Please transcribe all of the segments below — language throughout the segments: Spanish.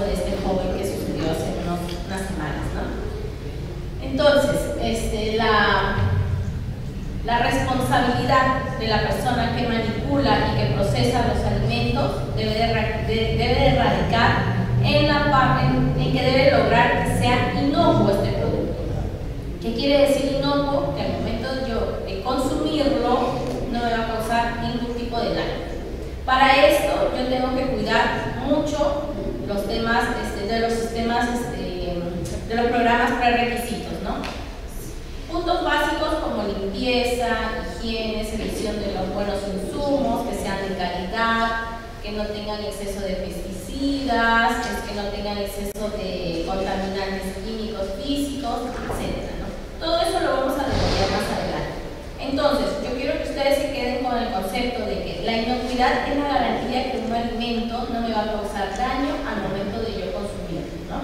de este joven que sucedió hace unos- unas semanas. ¿no? Entonces, este, la, la responsabilidad de la persona que manipula y que procesa los alimentos debe de, de- debe de radicar en la parte en que debe lograr que sea inocuo este producto. ¿Qué quiere decir inocuo? Que al momento yo de consumirlo no me va a causar ningún tipo de daño. Para esto yo tengo que cuidar mucho los temas este, de los sistemas, este, de los programas prerequisitos, ¿no? Puntos básicos como limpieza, higiene, selección de los buenos insumos, que sean de calidad, que no tengan exceso de pesticidas, que no tengan exceso de contaminantes químicos físicos, etc. ¿no? Todo eso lo vamos a desarrollar más adelante. Entonces, yo quiero que ustedes se queden con el concepto de que la inocuidad es la garantía que un alimento no me va a causar daño al momento de yo consumirlo. ¿no?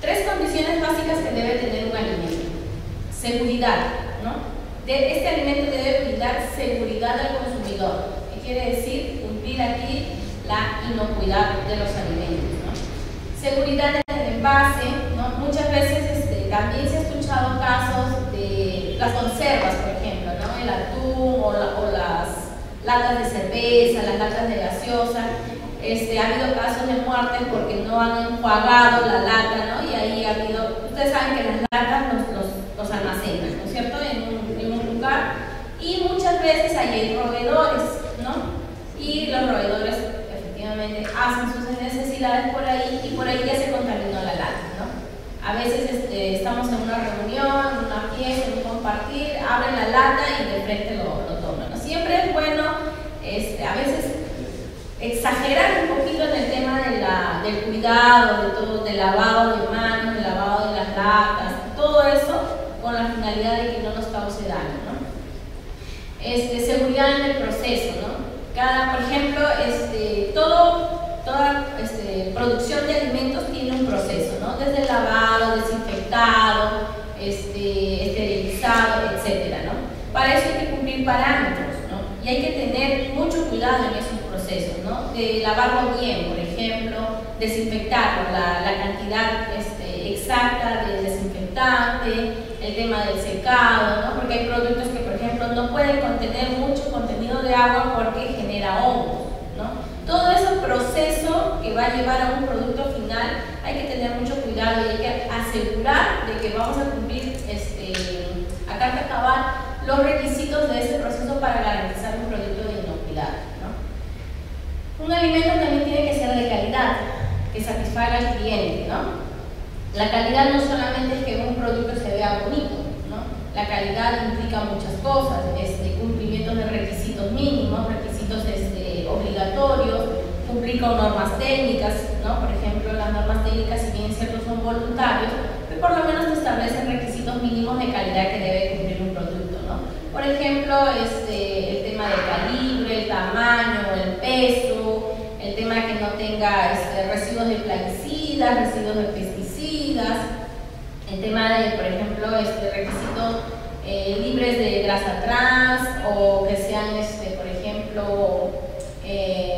Tres condiciones básicas que debe tener un alimento. Seguridad, ¿no? De- este alimento debe brindar seguridad al consumidor. ¿Qué quiere decir? Cumplir aquí la inocuidad de los alimentos, ¿no? Seguridad en el envase, ¿no? Muchas veces este, también se ha escuchado casos de las conservas, por ejemplo, ¿no? El atún o, la- o las latas de cerveza, las latas de gaseosa. Este, ha habido casos de muerte porque no han enjuagado la lata, ¿no? Y ahí ha habido, ustedes saben que las latas los, almacenan, ¿no es cierto? En un, en un lugar. Y muchas veces ahí hay roedores, ¿no? Y los roedores efectivamente hacen sus necesidades por ahí y por ahí ya se ¿no? A veces este, estamos en una reunión, en una fiesta, en un compartir, abren la lata y de frente lo, lo toman, ¿no? Siempre es bueno, este, a veces exagerar un poquito en el tema del cuidado, de todo, del lavado de manos, del lavado de las latas, todo eso con la finalidad de que no nos cause daño, ¿no? Este, seguridad en el proceso, ¿no? Cada, por ejemplo, este, todo, toda este, producción de alimentos tiene un proceso, ¿no? Desde lavado, desinfectado, este, esterilizado, etcétera, ¿no? Para eso hay que cumplir parámetros, ¿no? Y hay que tener mucho cuidado en esos procesos, ¿no? De lavarlo bien, por ejemplo, desinfectarlo, la, la cantidad este, exacta de desinfectante, el tema del secado, ¿no? porque hay productos que, por ejemplo, no pueden contener mucho contenido de agua porque genera hongos. Todo ese proceso que va a llevar a un producto final hay que tener mucho cuidado y hay que asegurar de que vamos a cumplir este, a carta cabal los requisitos de ese proceso para garantizar un producto de inocuidad. ¿no? Un alimento también tiene que ser de calidad, que satisfaga al cliente. ¿no? La calidad no solamente es que un producto se vea bonito, ¿no? La calidad implica muchas cosas, este, cumplimiento de requisitos mínimos, obligatorios, cumplir con normas técnicas, ¿no? Por ejemplo, las normas técnicas, si bien ciertos son voluntarios, pero por lo menos establecen requisitos mínimos de calidad que debe cumplir un producto, ¿no? Por ejemplo, este, el tema del calibre, el tamaño, el peso, el tema que no tenga este, residuos de plaguicidas, residuos de pesticidas, el tema de, por ejemplo, este, requisitos eh, libres de grasa trans o que sean, este, por ejemplo, eh,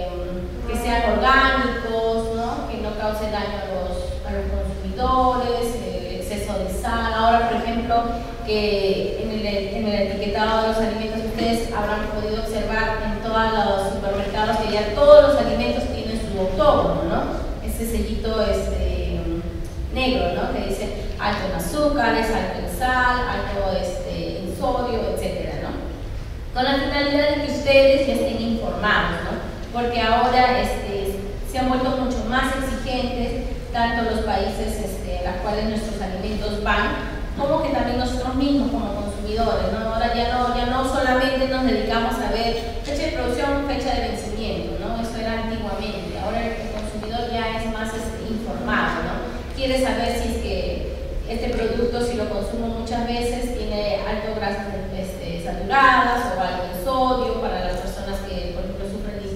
sean orgánicos, ¿no? que no cause daño a los, a los consumidores, exceso de sal. Ahora, por ejemplo, que en el, en el etiquetado de los alimentos ustedes habrán podido observar en todos los supermercados que ya todos los alimentos tienen su autógono, ¿no? Ese sellito este, negro, ¿no? que dice alto en azúcares, alto en sal, alto este, en sodio, etc. ¿no? Con la finalidad de que ustedes ya estén informados, ¿no? Porque ahora este, se han vuelto mucho más exigentes, tanto los países este, a los cuales nuestros alimentos van, como que también nosotros mismos como consumidores. ¿no? Ahora ya no, ya no solamente nos dedicamos a ver fecha de producción, fecha de vencimiento, ¿no? eso era antiguamente, ahora el consumidor ya es más este, informado. ¿no? quiere saber si este producto, si lo consumo muchas veces, tiene alto grasas este, saturadas o alto sodio para las personas que, por ejemplo, sufren de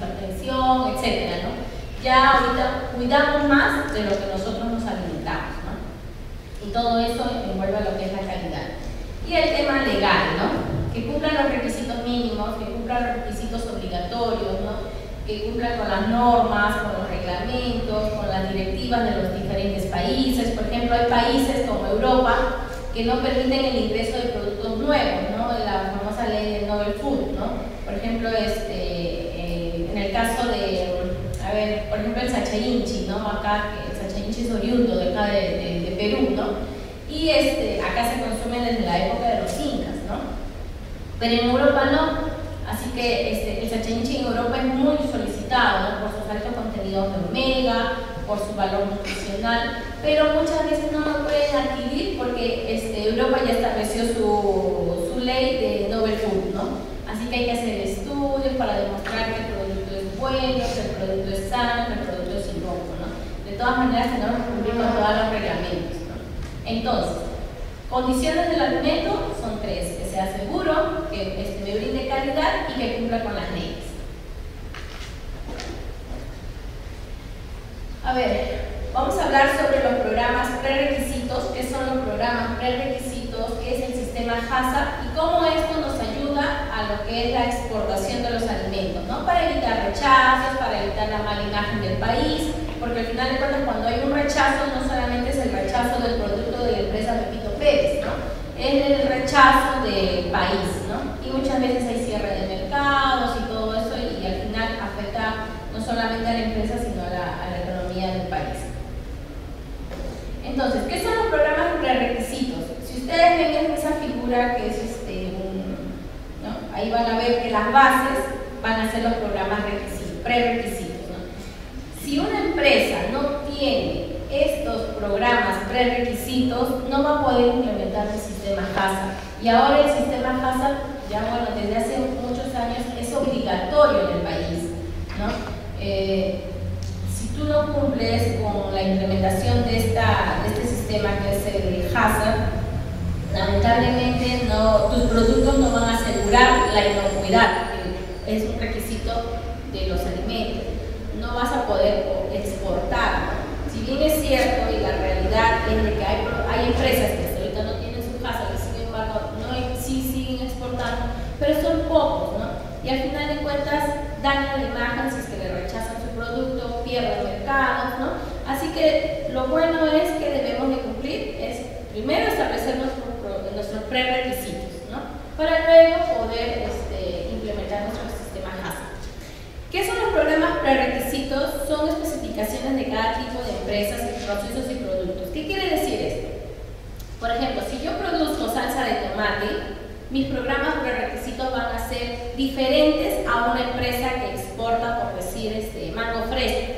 hipertensión, etc. ¿no? Ya ahorita cuidamos más de lo que nosotros nos alimentamos. ¿no? Y todo eso envuelve lo que es la calidad. Y el tema legal, ¿no? que cumplan los requisitos mínimos, que cumplan los requisitos obligatorios, ¿no? que cumplan con las normas, con los reglamentos, con las directivas de los diferentes países. Por ejemplo, hay países como Europa que no permiten el ingreso de productos nuevos, ¿no? La famosa ley de Novel Food, ¿no? Por ejemplo, este, eh, en el caso de, a ver, por ejemplo, el sachayinchi, ¿no? Acá, el sachayinchi es oriundo de acá de, de, Perú, ¿no? Y este, acá se consume desde la época de los incas, ¿no? Pero en Europa no, Así que este, el sachenchi en Europa es muy solicitado por sus altos contenidos de omega, por su valor nutricional, pero muchas veces no lo pueden adquirir porque este, Europa ya estableció su, su ley de Novel Food, ¿no? Así que hay que hacer estudios para demostrar que el producto es que sano, que el producto es inocuo, ¿no? De todas maneras tenemos que cumplir con todos los reglamentos, ¿no? Entonces, condiciones del alimento son tres sea seguro, que este, me brinde calidad y que cumpla con las leyes. A ver, vamos a hablar sobre los programas prerequisitos, qué son los programas prerequisitos, qué es el sistema HACCP y cómo esto nos ayuda a lo que es la exportación de los alimentos, ¿no? Para evitar rechazos, para evitar la mala imagen del país, porque al final de cuentas cuando hay un rechazo no solamente es el rechazo del producto de la empresa Pepito Pérez, ¿no? es el rechazo del país, ¿no? Y muchas veces hay cierre de mercados y todo eso y, al final afecta no solamente a la empresa sino a la, economía del país. Entonces, ¿qué son los programas prerequisitos? Si ustedes ven en esa figura que es. Ahí van a ver que las bases van a ser los programas prerequisitos. ¿no? Si una empresa no tiene estos programas prerequisitos no va a poder implementar el sistema HASA. Y ahora el sistema HASA, ya bueno, desde hace muchos años es obligatorio en el país. ¿no? Eh, si tú no cumples con la implementación de, esta, de este sistema que es el HASA, lamentablemente no, tus productos no van a asegurar la inocuidad, que es un requisito de los alimentos. No vas a poder exportar bien es cierto y la realidad es de que hay, hay empresas que hasta ahorita no tienen su casa, que sin embargo no, sí siguen exportando, pero son pocos, ¿no? Y al final de cuentas dañan la imagen si es que le rechazan su producto, pierden mercados, ¿no? Así que lo bueno es que debemos de cumplir es Primero establecer nuestros, prerequisitos, ¿no? Para luego poder este, implementar nuestro sistema HACCP. ¿Qué son los programas prerequisitos? Son especificaciones de cada tipo de empresas, procesos y productos. ¿Qué quiere decir esto? Por ejemplo, si yo produzco salsa de tomate, mis programas prerequisitos van a ser diferentes a una empresa que exporta, por decir, este, mango fresco,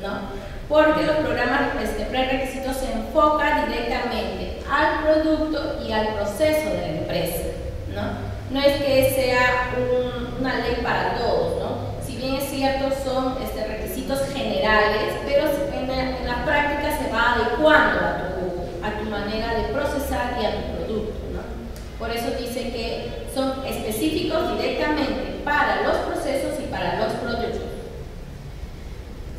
¿no? Porque los programas este, prerequisitos se enfocan directamente al producto y al proceso de la empresa, ¿no? No es que sea una ley para todos, ¿no? Si bien es cierto, son este, requisitos generales, pero en la, práctica se va adecuando a tu, a tu manera de procesar y a tu producto. Por eso dice que son específicos directamente para los procesos y para los productos.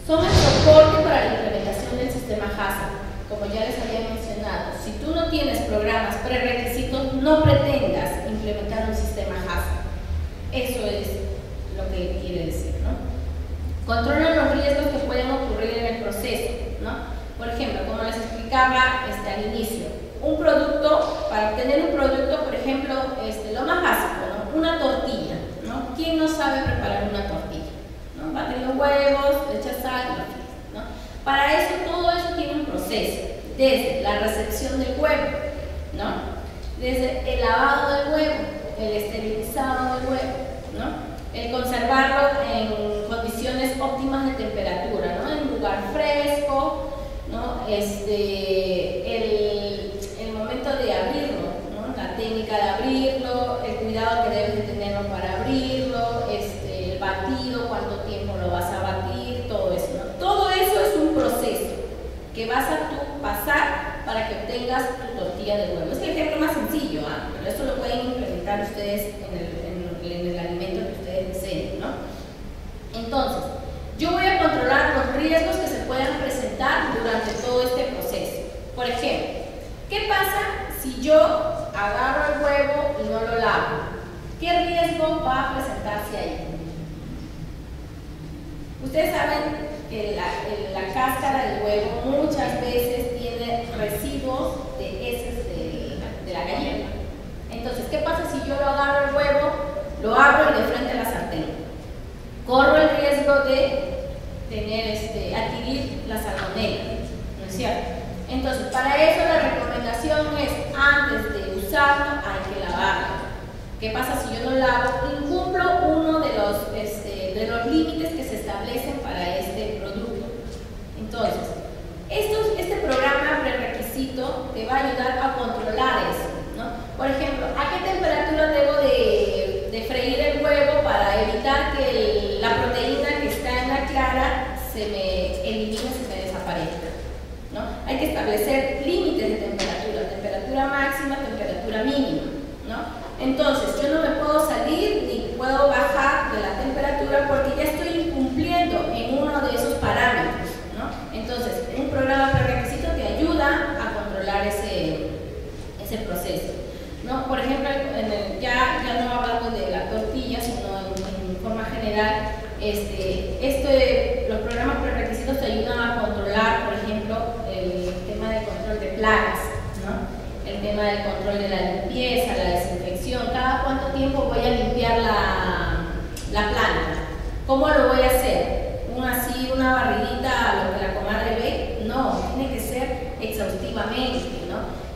Son el soporte para la implementación del sistema HACCP. Como ya les había mencionado, si tú no tienes programas prerequisitos, no pretendas implementar un sistema HACCP. Eso es lo que quiere decir, ¿no? Controlan los riesgos que pueden ocurrir en el proceso, ¿no? Por ejemplo, como les explicaba este, al inicio, un producto, para obtener un producto, por ejemplo, este, lo más básico, ¿no? una tortilla. ¿no? ¿Quién no sabe preparar una tortilla? ¿no? Baten los huevos, echas sal y ¿no? Para eso, todo eso tiene un proceso, desde la recepción del huevo, ¿no? desde el lavado del huevo, el esterilizado del huevo, ¿no? el conservarlo en condiciones óptimas de temperatura, ¿no? en lugar fresco, ¿no? este, el de abrirlo, la técnica de abrirlo, el cuidado que debes de tenerlo para abrirlo, este, el batido, cuánto tiempo lo vas a batir, todo eso. Todo eso es un proceso que vas a tú pasar para que obtengas tu tortilla de huevo. Es el ejemplo más sencillo, ¿ah? pero esto lo pueden implementar ustedes en el, en el alimento que ustedes deseen. ¿no? Entonces, yo voy a controlar los riesgos que se puedan presentar durante todo este proceso. Por ejemplo, ¿Qué pasa si yo agarro el huevo y no lo lavo? ¿Qué riesgo va a presentarse ahí? Ustedes saben que la, cáscara del huevo muchas veces residuos de heces de, de, la gallina. Entonces, ¿qué pasa si yo lo agarro el huevo, lo abro y de frente a la sartén? Corro el riesgo de tener, este, adquirir la salmonella, ¿no es cierto? Entonces, para eso la recomendación es, antes de usarlo, hay que lavarlo. ¿Qué pasa si yo no lavo? Incumplo uno de los, este, de los límites que se establecen para este producto. Entonces, este programa prerequisito va a ayudar a controlar eso. ¿no? Por ejemplo, ¿a qué temperatura debo de, freír el huevo para evitar que la proteína que está en la clara se me elimine, se me desaparezca? Hay que establecer límites de temperatura, temperatura máxima, temperatura mínima. ¿no? Entonces, yo no me puedo salir ni puedo bajar de la temperatura porque ya estoy incumpliendo en uno de esos parámetros. ¿no? Entonces, un programa prerequisito te ayuda a controlar ese, ese proceso. Por ejemplo, ya, ya no hablando de la tortilla, sino en, forma general, este, los programas prerequisitos te ayudan a controlar, por ejemplo, plagas, ¿no? el tema del control de la limpieza, la desinfección, cada cuánto tiempo voy a limpiar la, la planta, ¿cómo lo voy a hacer? ¿Un así, una barridita lo que la comadre ve? No, tiene que ser exhaustivamente.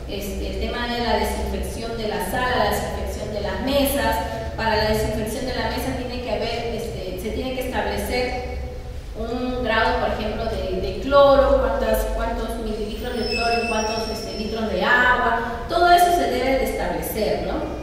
Este, el tema de la desinfección de la sala, la desinfección de las mesas, para la desinfección de la mesa tiene que haber, este, se tiene que establecer un grado, por ejemplo, de, de cloro, cuántas, cuántos de cloro en cuántos este, litros de agua, todo eso se debe de establecer, ¿no?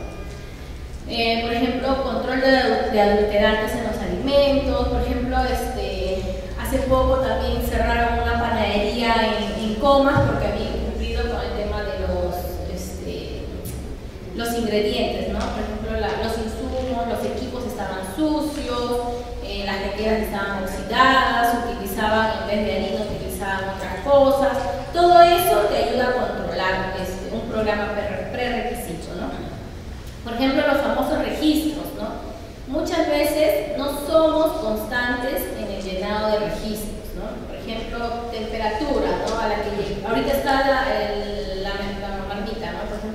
Eh, por ejemplo, control de, adulterantes en los alimentos, por ejemplo, este, hace poco también cerraron una panadería en, Comas porque había incumplido con el tema de los, este, ingredientes, ¿no? Por ejemplo, los insumos, los equipos estaban sucios, eh, las tequeras estaban oxidadas, utilizaban en vez de harina, utilizaban otras cosas, todo eso te ayuda a controlar este, un programa prerequisito, ¿no? Por ejemplo, los famosos registros, ¿no? Muchas veces no somos constantes en el llenado de registros, ¿no? Por ejemplo, temperatura, ¿no? A la que ahorita está la,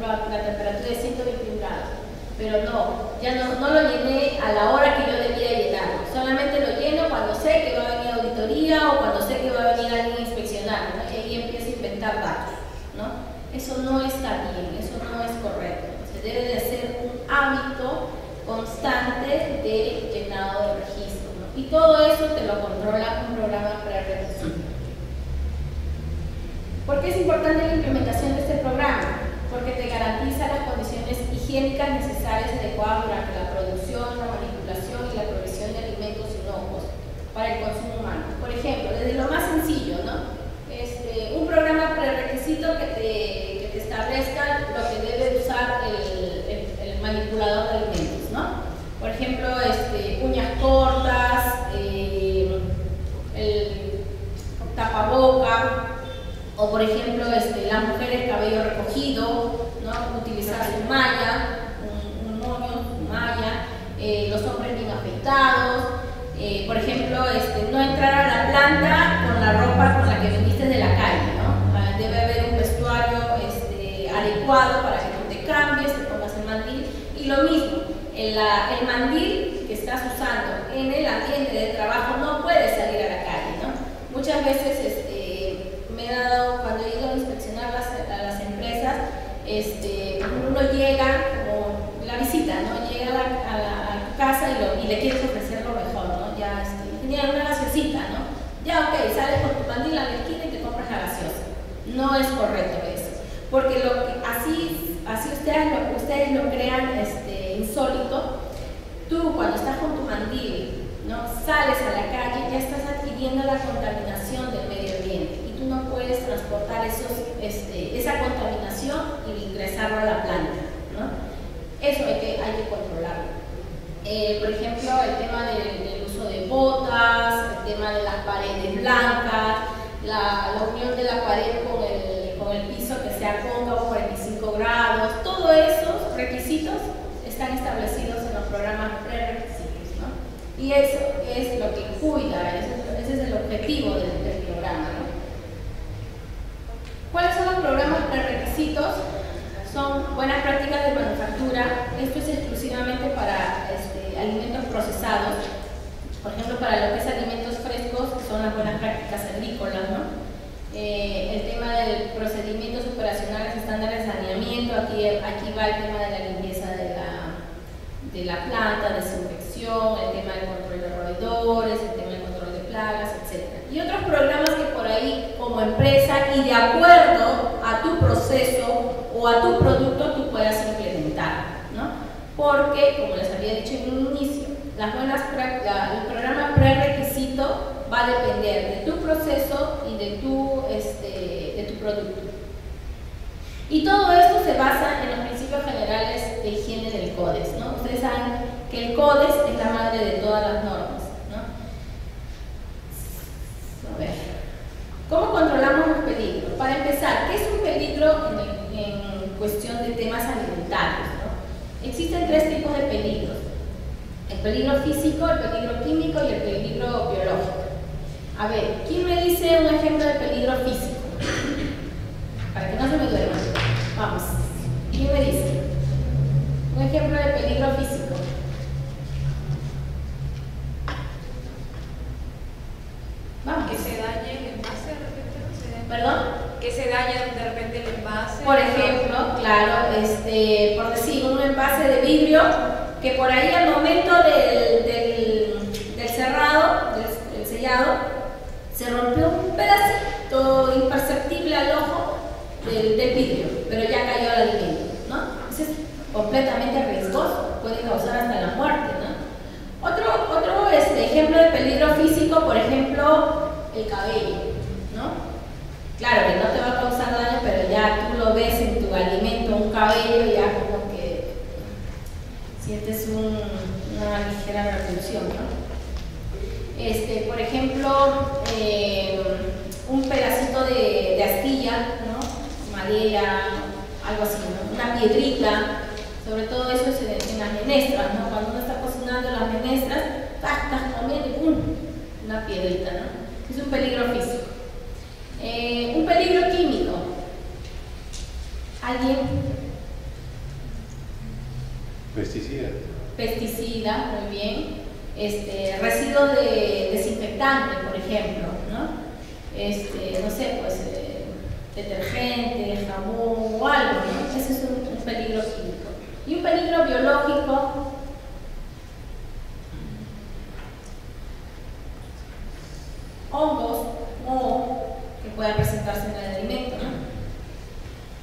la, la, temperatura es 121 grados. Pero no, ya no, lo llené a la hora que yo debía llenar. Solamente lo lleno cuando sé que va a venir auditoría o cuando sé que va a venir alguien a inspeccionar. Y ahí empiezo a inventar datos. ¿no? Eso no está bien, eso no es correcto. Se debe de hacer un hábito constante de llenado de registro. Y todo eso te lo controla un programa pre-requisito. ¿Por qué es importante la implementación de este programa? Porque te garantiza las condiciones higiénicas necesarias adecuadas durante la producción, la manipulación y la provisión de alimentos inocuos para el consumo humano. Por ejemplo, desde lo más sencillo, ¿no? Este, un programa prerequisito que te, que te establezca lo que debe usar el, el manipulador de alimentos, ¿no? Por ejemplo, este, uñas cortas, eh, el tapaboca, o por ejemplo, este, las mujeres cabello recogido, ¿no? utilizar su malla, un, moño, su malla, eh, los hombres bien afeitados, eh, por ejemplo, este, no entrar a la planta con la ropa con la que viniste de la calle, ¿no? Ah, debe haber un vestuario este, adecuado para que no te cambies, te pongas el mandil, y lo mismo, el, el, mandil que estás usando en el ambiente de trabajo no puede salir a la calle, ¿no? Muchas veces este, cuando he ido a inspeccionar las, a las empresas, este, uno llega como la visita, ¿no? Llega a, la, casa y, le quieres ofrecer lo mejor, ¿no? Ya, este, tenía una gaseosita, ¿no? Ya, ok, sales con tu mandil a la esquina y te compras la gaseosa. No es correcto eso, porque así, así ustedes, lo, crean, este, insólito, tú cuando estás con tu mandil, ¿no? sales a la calle, ya estás adquiriendo la contaminación del medio no puedes transportar este, esa contaminación y ingresarlo a la planta. ¿no? Eso hay que, hay que controlarlo. Eh, por ejemplo, el tema del, uso de botas, el tema de las paredes blancas, la, unión de la pared con el, con el piso que sea cóncavo 45 grados, todos esos requisitos están establecidos en los programas prerequisitos. ¿no? Y eso es lo que cuida, ese, es el objetivo del, programa. ¿no? ¿Cuáles son los programas prerequisitos? Son buenas prácticas de manufactura, esto es exclusivamente para este, alimentos procesados, por ejemplo, para lo que es alimentos frescos, son las buenas prácticas agrícolas, ¿no? Eh, el tema de procedimientos operacionales, estándares de saneamiento, aquí, aquí va el tema de la limpieza de de la planta, desinfección, el tema del control de roedores, el tema del control de plagas, etc. Y otros programas que por ahí como empresa y de acuerdo a tu proceso o a tu producto tú puedas implementar, ¿no? Porque, como les había dicho en un inicio, las buenas el programa prerequisito va a depender de tu proceso y de tu, este, de tu producto. Y todo esto se basa en los principios generales de higiene del CODES. ¿no? Ustedes saben que el CODES es la madre de todas las normas. ¿no? A ver. ¿Cómo controlamos los peligros? Para empezar, ¿qué es un peligro en, cuestión de temas alimentarios? Existen tres tipos de peligros. El peligro físico, el peligro químico y el peligro biológico. A ver, ¿quién me dice un ejemplo de peligro físico? Para que no se me duerma. Vamos. ¿Quién me dice? Un ejemplo de peligro físico. Vamos. Que se dañe el envase de repente. ¿Perdón? Que se dañe de repente el envase. Por ejemplo, claro, este, por decir, un envase de vidrio que por ahí al momento del, del, cerrado, del, sellado, se rompió un pedacito imperceptible al ojo del, del vidrio pero ya cayó el alimento, ¿no? Entonces, completamente riesgoso, puede causar hasta la muerte, ¿no? Otro, otro este, ejemplo de peligro físico, por ejemplo, el cabello. Claro que no te va a causar daño, pero ya tú lo ves en tu alimento, un cabello, ya como que sientes una ligera repulsión, ¿no? Este, por ejemplo, eh, un pedacito de, astilla, ¿no? madera, algo así, una piedrita, sobre todo eso es en, las menestras, ¿no? cuando uno está cocinando las menestras, estás comiendo y ¡pum! una piedrita, ¿no? es un peligro físico. Eh, ¿Alguien? Pesticida. Pesticida, muy bien. Este, residuo de desinfectante, por ejemplo, ¿no? Este, no sé, pues eh, detergente, jabón o algo, ¿no? Ese es un, un peligro químico. Y un peligro biológico, hongos o que puedan presentarse en el alimento.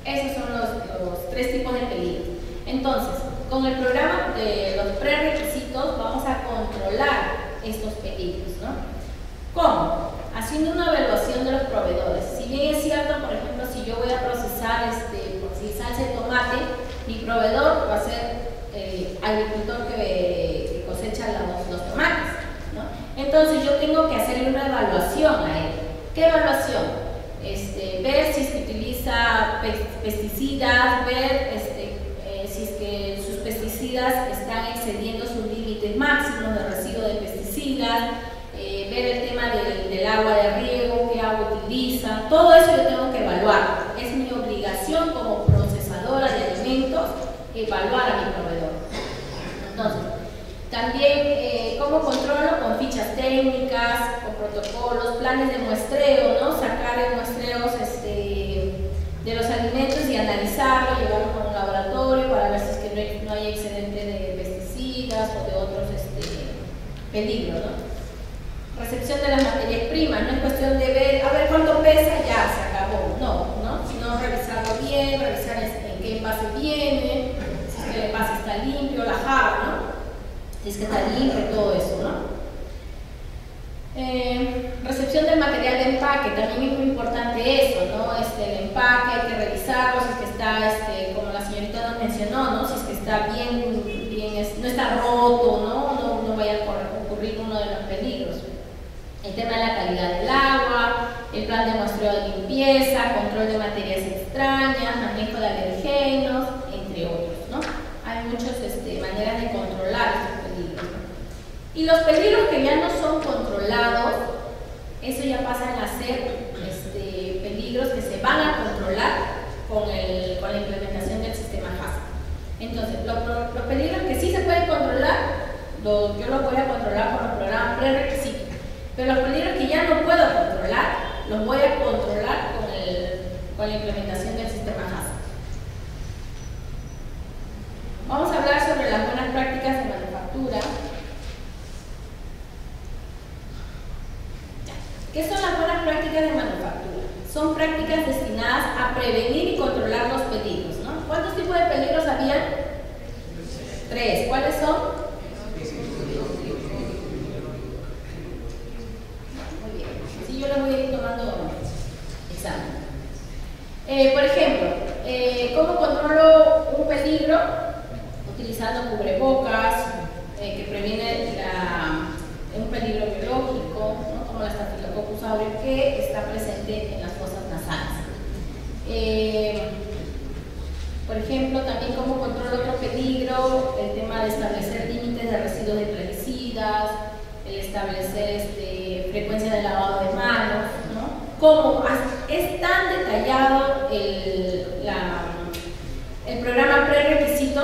¿No? Esos son los, los, tres tipos de peligros. Entonces, con el programa de los prerequisitos vamos a controlar estos peligros. ¿no? ¿Cómo? Haciendo una evaluación de los proveedores. Si bien es cierto, por ejemplo, si yo voy a procesar este, si salsa de tomate, mi proveedor va a ser el agricultor que, cosecha los, los tomates. Entonces yo tengo que hacerle una evaluación a él. ¿Qué evaluación? Este, ver si pesticidas, ver este, eh, si es que sus pesticidas están excediendo sus límites máximos de residuo de pesticidas, eh, ver el tema del, agua de riego, qué agua utiliza, todo eso yo tengo que evaluar. Es mi obligación como procesadora de alimentos evaluar a mi proveedor. Entonces, también, eh, ¿cómo controlo? Con fichas técnicas, con protocolos, planes de muestreo, ¿no? Sacar muestreos este, de los alimentos y analizarlo, llevarlo a un laboratorio para ver si es que no hay, excedente de pesticidas o de otros este, peligros, ¿no? Recepción de las materias primas, no es cuestión de ver, a ver cuánto pesa, ya se acabó, no, ¿no? Sino revisarlo bien, revisar en qué envase viene, si es que el envase está limpio, la jarra, ¿no? si es que está limpio todo eso, ¿no? Eh, recepción del material de empaque, también es muy importante eso, ¿no? Este, el empaque hay que revisarlo, si es que está, este, como la señorita nos mencionó, ¿no? Si es que está bien, bien no está roto, ¿no? No, no vaya a ocurrir uno de los peligros. El tema de la calidad del agua, el plan de muestreo de limpieza, control de materias extrañas, manejo de alergenos, entre otros, ¿no? Hay muchas este, maneras de controlar y los peligros que ya no son controlados, eso ya pasan a ser este, peligros que se van a controlar con, el, con la implementación del sistema HACCP. Entonces, los peligros que sí se pueden controlar, lo, yo los voy a controlar con el programa prerequisito. Pero los peligros que ya no puedo controlar, los voy a controlar con, el, con la implementación del sistema HACCP. Vamos a hablar sobre las buenas prácticas de manufactura. ¿Qué son las buenas prácticas de manufactura? Son prácticas destinadas a prevenir y controlar los peligros. ¿no? ¿Cuántos tipos de peligros había? Tres. ¿Cuáles son? Muy bien. Sí, yo les voy a ir tomando examen. Eh, por ejemplo, eh, ¿cómo controlo un peligro? Utilizando cubrebocas, eh, que previene la, un peligro biológico, ¿no? como la Staphylococcus aureus, que está presente en las fosas nasales. Eh, por ejemplo, también como control otro peligro, el tema de establecer límites de residuos de plaguicidas, el establecer este, frecuencia de lavado de manos, ¿no? Como es tan detallado el, la, el programa prerequisito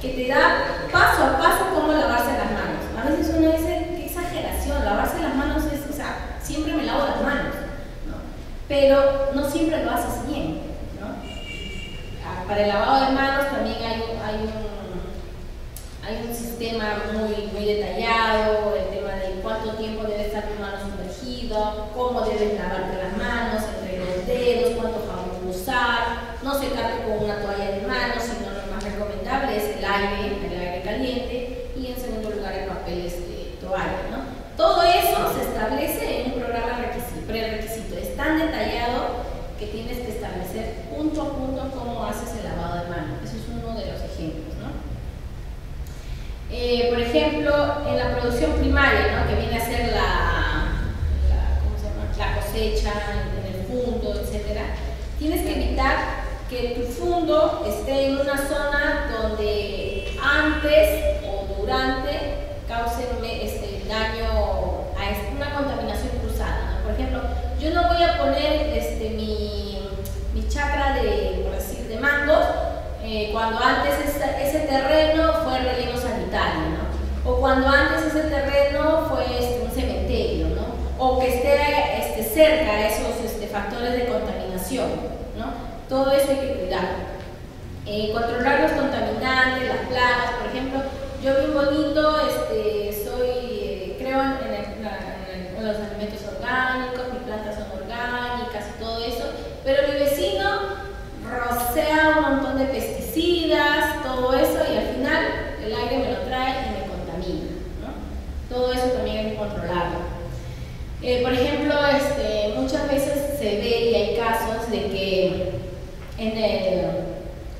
que te da paso a paso cómo lavarse las manos. A veces uno dice, qué exageración, lavarse las manos es, o sea, siempre me lavo las manos, ¿no? pero no siempre lo haces bien. Ah, para el lavado de manos también hay un, hay un, hay un sistema muy, muy detallado, el tema de cuánto tiempo debe estar tu mano sumergido, cómo debes lavarte las manos, entre los dedos, cuánto jabón usar, no secarte con una toalla de manos, sino lo más recomendable es el aire, el aire caliente y en segundo lugar el papel este, toalla. Todo eso se establece en un programa prerequisito. Es tan detallado que tienes que establecer punto a punto cómo haces el lavado de manos. Ese es uno de los ejemplos. ¿no? Eh, por ejemplo, en la producción primaria, ¿no? que viene a ser la, la, ¿cómo se llama? la cosecha, en el fundo, etc., tienes que evitar que tu fundo esté en una zona donde antes o durante cause este, daño a una contaminación cruzada. Por ejemplo, yo no voy a poner este, mi, mi chacra de, por decir, de mangos eh, cuando antes ese, terreno fue relleno sanitario. O cuando antes ese terreno fue este, un cementerio. O que esté este, cerca a esos este, factores de contaminación. Todo eso hay que cuidar. Eh, controlar los contaminantes, las plagas, por ejemplo, yo bien bonito, este, soy, eh, creo en, los alimentos orgánicos, mis plantas son orgánicas y todo eso, pero mi vecino rocea un montón de pesticidas, todo eso, y al final el aire me lo trae y me contamina. Todo eso también hay que controlarlo. Eh, por ejemplo, este, muchas veces se ve y hay casos de que en el,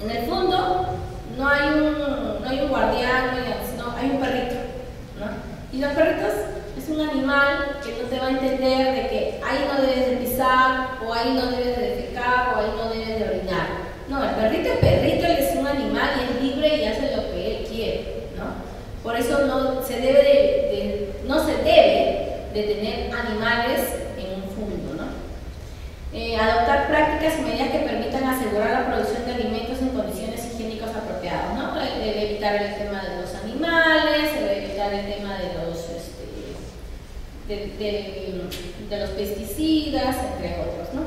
en el fondo no hay un, no hay un guardián, no, hay un perrito. ¿no? Y los perritos es un animal que no te va a entender de que ahí no debes de pisar, o ahí no debes de defecar, o ahí no debes de orinar. No, el perrito es perrito, él es un animal y es libre y hace lo que él quiere. ¿no? Por eso no se debe de, no se debe de tener animales en un fondo. ¿no? Eh, adoptar prácticas y medidas que permitan asegurar la producción de alimentos en condiciones higiénicas apropiadas. ¿no? evitar el tema de los animales, evitar el tema de los de, los pesticidas, entre otros. ¿no?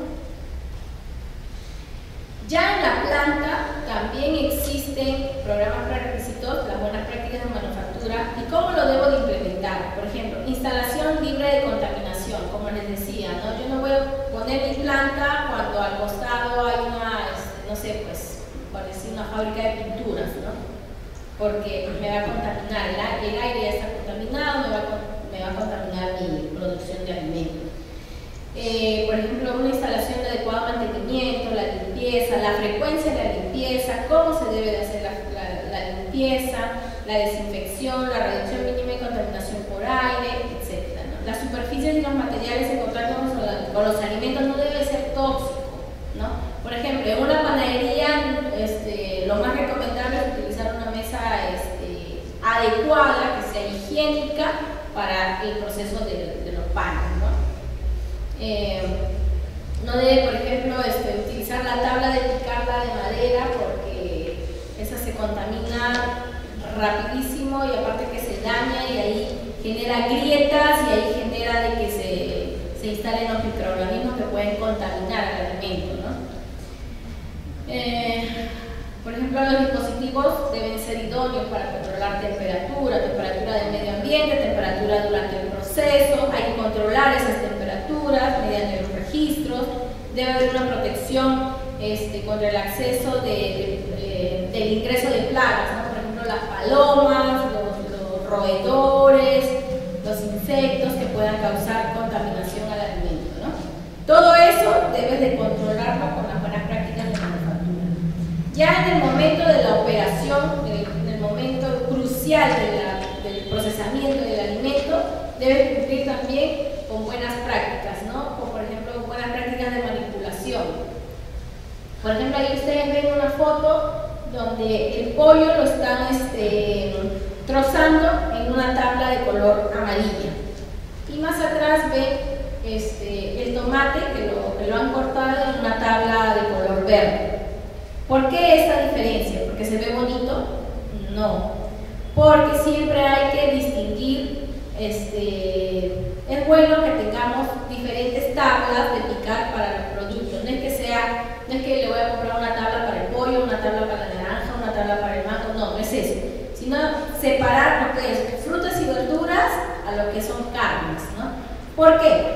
Ya en la planta también existen programas prerequisitos, las buenas prácticas de manufactura y cómo lo debo de implementar. Por ejemplo, instalación libre de contaminación, como les decía, ¿no? yo no voy poner mi planta cuando al costado hay una, este, no sé, pues, decir, una fábrica de pinturas, ¿no? porque me va a contaminar, el, el aire ya está contaminado, me va me va a contaminar mi producción de alimentos. Eh, por ejemplo, una instalación de adecuado mantenimiento, la limpieza, la frecuencia de la limpieza, cómo se debe de hacer la, limpieza, la desinfección, la reducción mínima de contaminación por aire, etc. Las superficies y los materiales en contacto con los, alimentos no debe ser tóxico. ¿no? Por ejemplo, en una panadería este, lo más recomendable es utilizar una mesa este, adecuada, que sea higiénica, para el proceso de, los panes. ¿no? Eh, debe, por ejemplo, este, utilizar la tabla de picarla de madera porque esa se contamina rapidísimo y aparte que se daña y ahí genera grietas y ahí genera de que se, se instalen los microorganismos que pueden contaminar el alimento. ¿no? Eh, por ejemplo, los dispositivos deben ser idóneos para controlar temperatura, temperatura del medio ambiente, temperatura durante el proceso, hay que controlar esas temperaturas mediante los registros, debe haber una protección este, contra el acceso de, del ingreso de plagas, por ejemplo las palomas, los, roedores, los insectos que puedan causar contaminación al alimento. ¿no? Todo eso debes de controlarlo con las buenas prácticas de manufactura. Ya en el momento de la operación, en el momento crucial del procesamiento del alimento, debe cumplir también con buenas prácticas, ¿no? Por ejemplo buenas prácticas de manipulación. Por ejemplo, ahí ustedes ven una foto donde el pollo lo están este, trozando en una tabla de color amarilla. Y más atrás ven este, el tomate que lo, que lo han cortado en una tabla de color verde. ¿Por qué esta diferencia? ¿Porque se ve bonito? No. Porque siempre hay que distinguir, este, es bueno que tengamos diferentes tablas de picar para los productos. No es que sea, no es que le voy a comprar una tabla para el pollo, una tabla para la naranja, una tabla para el mango, no, no es eso. Sino separar lo que es frutas y verduras a lo que son carnes, ¿no? ¿Por qué?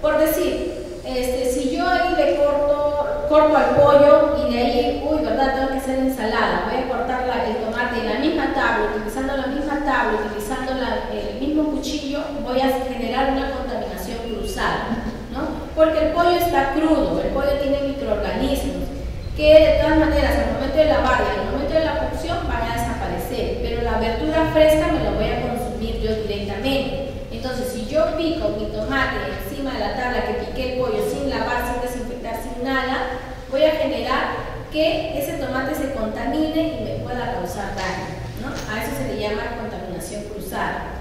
Por decir, este, si yo ahí le corto, corto al pollo y de ahí, uy, ¿verdad? Tengo que hacer ensalada, voy a cortar el tomate en la misma tabla, utilizando la misma tabla, utilizando el mismo cuchillo, voy a generar una contaminación cruzada, ¿no? Porque el pollo está crudo, el pollo tiene microorganismos que de todas maneras al momento de lavar y al momento de la cocción van a desaparecer, pero la verdura fresca me la voy a consumir yo directamente. Entonces, si yo pico mi tomate encima de la tabla que piqué el pollo sin lavar, sin desinfectar, sin nada, voy a generar que ese tomate se contamine y me pueda causar daño. ¿No? A eso se le llama contaminación cruzada.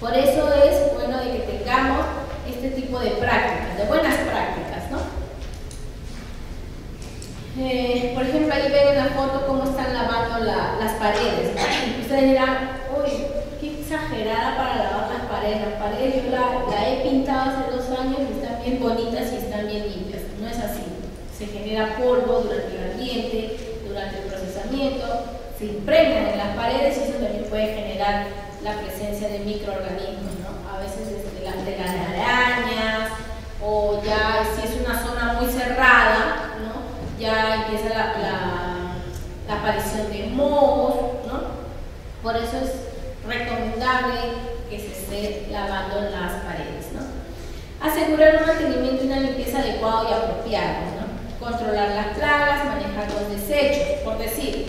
Por eso es bueno de que tengamos este tipo de prácticas, de buenas prácticas. ¿no? Eh, por ejemplo, ahí ven en la foto cómo están lavando las paredes. Ustedes dirán, uy, exagerada para lavar las paredes. Las paredes yo la, he pintado hace dos años y están bien bonitas y están bien limpias. No es así. Se genera polvo durante el ambiente, durante el procesamiento, se impregnan en las paredes y eso también puede generar la presencia de microorganismos, ¿no? A veces de las arañas o ya si es una zona muy cerrada, ¿no? Ya empieza la, aparición de mohos, ¿no? Por eso es recomendable que se esté lavando las paredes. ¿no? Asegurar un mantenimiento y una limpieza adecuado y apropiado. ¿no? Controlar las plagas, manejar los desechos. Por decir,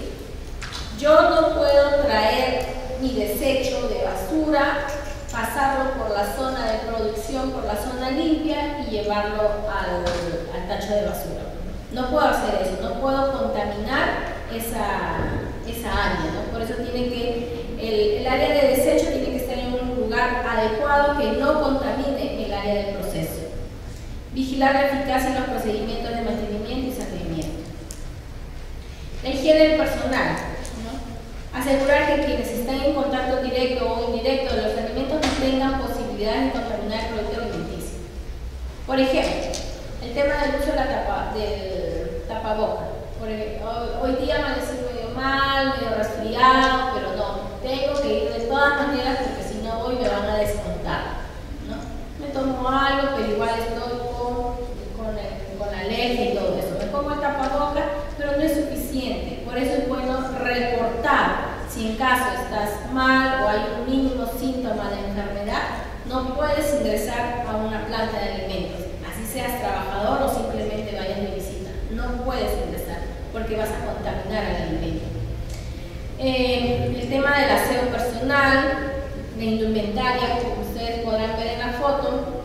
yo no puedo traer mi desecho de basura, pasarlo por la zona de producción, por la zona limpia y llevarlo al, al tacho de basura. No puedo hacer eso, no puedo contaminar esa, esa área. Por eso tiene que el, área de desecho tiene que estar en un lugar adecuado que no contamine el área del proceso. Vigilar la eficacia en los procedimientos de mantenimiento y saneamiento. La higiene del personal. Asegurar que quienes están en contacto directo o indirecto de los alimentos no tengan posibilidad de contaminar el producto alimenticio. Por ejemplo, el tema del uso de la tapa, del tapaboca. hoy, día amanecí medio mal, medio resfriado, pero no, tengo que ir de todas maneras porque si no voy me van a descontar. ¿no? Me tomo algo, pero igual estoy con, con, con la alergia y todo eso. Me pongo el tapabocas, pero no es suficiente. Por eso es bueno si en caso estás mal o hay un mínimo síntoma de enfermedad, no puedes ingresar a una planta de alimentos, así seas trabajador o simplemente vayas de visita. No puedes ingresar porque vas a contaminar al alimento. Eh, el tema del aseo personal, de indumentaria, como ustedes podrán ver en la foto.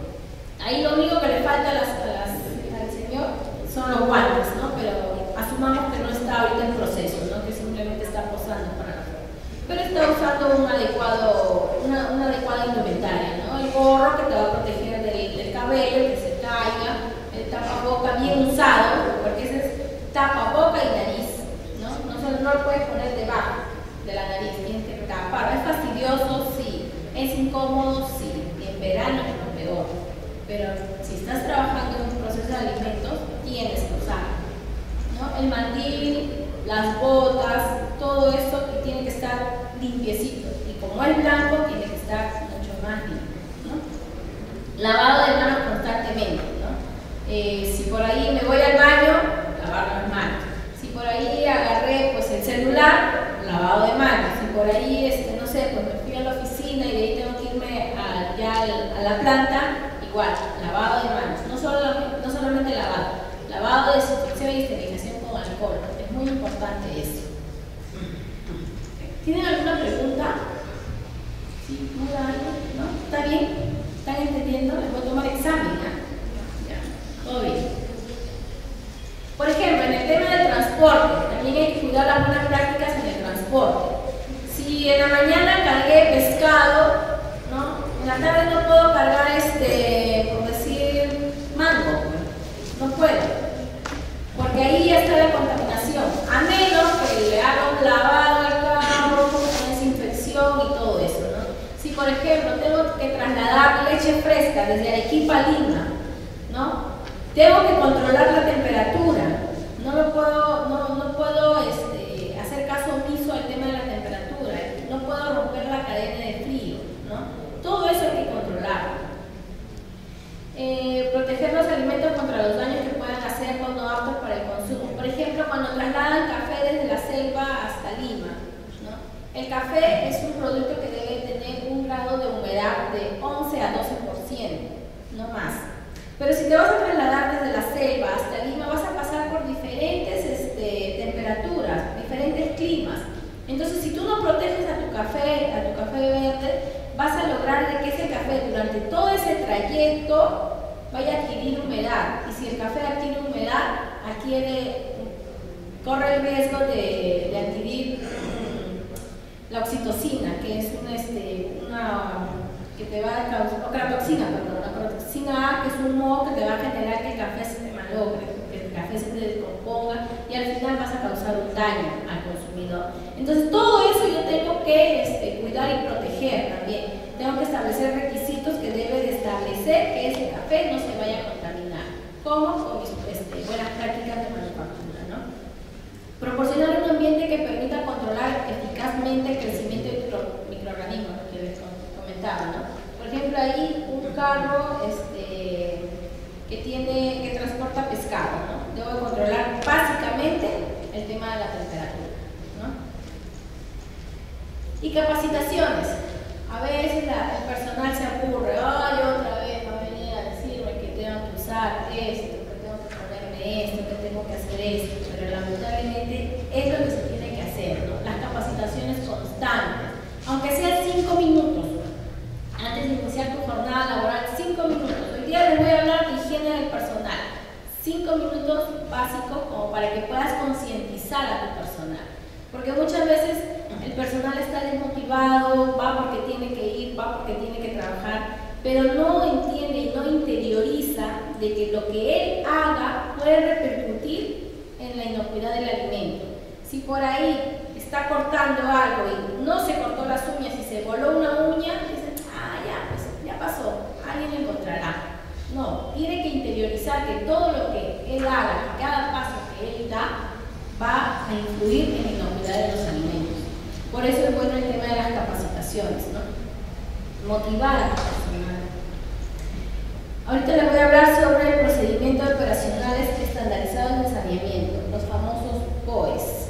Ahí lo único que le falta a las, al señor son los guantes, ¿no? Pero asumamos que no está ahorita en proceso, está posando para foto. Pero está usando un adecuado, una, una adecuada indumentaria, ¿no? El gorro que te va a proteger del, del cabello, que se caiga, el tapaboca bien usado, porque ese es tapaboca y nariz, ¿no? No, no lo puedes poner debajo de la nariz, tienes que tapar. ¿Es fastidioso? Sí. ¿Es incómodo? Sí. En verano es lo peor. Pero si estás trabajando en un proceso de alimentos, tienes que usar. ¿no? El mandil, las botas, todo eso tiene que estar limpiecito. Y como es blanco, tiene que estar mucho más limpio. Lavado de manos constantemente. Eh, si por ahí me voy al baño, lavar las manos. Si por ahí agarré pues, el celular, lavado de manos. Si por ahí, este, no sé, pues me fui a la oficina y de ahí tengo que irme ya a la planta, igual, lavado de manos. No, solo, no solamente lavado, lavado, desinfección y esterilización con alcohol. Muy importante eso. ¿Tienen alguna pregunta? ¿Sí? ¿No? ¿Está bien? ¿Están entendiendo? Les voy a tomar examen. ¿ah? Ya. Todo bien. Por ejemplo, en el tema del transporte, también hay que cuidar las buenas prácticas en el transporte. Si en la mañana cargué pescado, ¿no? en la tarde no puedo cargar, este, por decir, mango, no puedo. Porque ahí ya está la contaminación. A menos que le haga un lavado al carro, con desinfección y todo eso. ¿no? Si, por ejemplo, tengo que trasladar leche fresca desde Arequipa a Lima, ¿no? Tengo que controlar la temperatura. No me puedo, no, no puedo este, hacer caso omiso al tema de la temperatura. No puedo romper la cadena de frío. ¿no? Todo eso hay que controlar. Eh, proteger los alimentos contra los daños que puedan hacer cuando aptos para el consumo. Ejemplo, cuando trasladan café desde la selva hasta Lima. ¿no? El café es un producto que debe tener un grado de humedad de 11 a 12%, no más. Pero si te vas a trasladar desde la selva hasta Lima, vas a pasar por diferentes este, temperaturas, diferentes climas. Entonces, si tú no proteges a tu café, a tu café verde, vas a lograr de que ese café durante todo ese trayecto vaya a adquirir humedad. Y si el café adquiere humedad, adquiere, corre el riesgo de, adquirir mm, la oxitocina, que es una, este, una que te va a causar, o toxina, perdón, la toxina A, que es un moho que te va a generar que el café se te malogre, que el café se te descomponga y al final vas a causar un daño al consumidor. Entonces todo eso yo tengo que este, cuidar y proteger también. Tengo que establecer requisitos que debe de establecer que ese café no se vaya a contaminar. ¿Cómo? Con este, buenas prácticas de. Proporcionar un ambiente que permita controlar eficazmente el crecimiento de microorganismos, que les comentaba. ¿no? Por ejemplo, ahí un carro este, que, tiene, que transporta pescado. ¿no? Debo controlar básicamente el tema de la temperatura. ¿no? Y capacitaciones. A veces el personal se aburre, ay, otra vez va a venir a decirme que tengo que usar esto, que tengo que ponerme esto, que tengo que hacer esto, pero lamentablemente es lo que se tiene que hacer, las capacitaciones constantes, aunque sean cinco minutos, antes de iniciar tu jornada laboral, cinco minutos. Hoy día les voy a hablar de higiene del personal, cinco minutos básicos como para que puedas concientizar a tu personal, porque muchas veces el personal está desmotivado, va porque tiene que ir, va porque tiene que trabajar, pero no entiende y no interioriza de que lo que él haga puede repercutir en la inocuidad del alimento. Si por ahí está cortando algo y no se cortó las uñas y se voló una uña, dicen, ah, ya, pues ya pasó, alguien lo encontrará. No, tiene que interiorizar que todo lo que él haga, cada paso que él da, va a influir en la inocuidad de los alimentos. Por eso es bueno el tema de las capacitaciones, ¿no? Motivar a. Ahorita les voy a hablar sobre el procedimiento operacionales estandarizados de saneamiento, los famosos POES.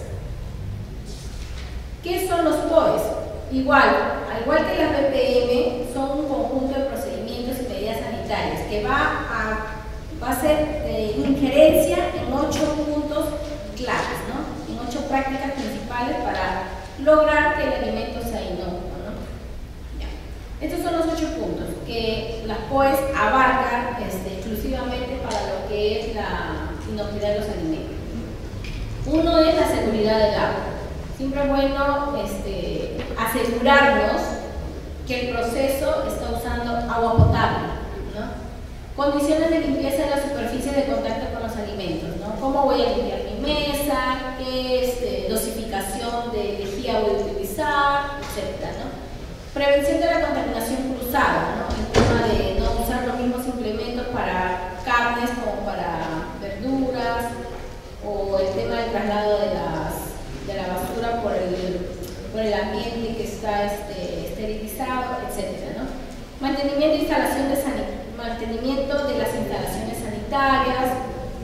¿Qué son los POES? Igual, al igual que las BPM, son un conjunto de procedimientos y medidas sanitarias que va a, va a ser de injerencia en ocho puntos claves, ¿no? en ocho prácticas principales para lograr que el alimento sea inocuo. ¿no? Estos son los ocho puntos que las POES abarcan este, exclusivamente para lo que es la inocuidad de los alimentos. Uno es la seguridad del agua. Siempre es bueno este, asegurarnos que el proceso está usando agua potable. ¿no? Condiciones de limpieza de la superficie de contacto con los alimentos. ¿Cómo voy a limpiar mi mesa? ¿Qué este, dosificación de lejía voy a utilizar? Etcétera. Prevención de la contaminación cruzada. ¿no? El tema de no usar los mismos implementos para carnes como para verduras o del traslado de, las, de la basura por el, por el ambiente que está este, esterilizado, etcétera, ¿no? Mantenimiento e instalación de mantenimiento de las instalaciones sanitarias,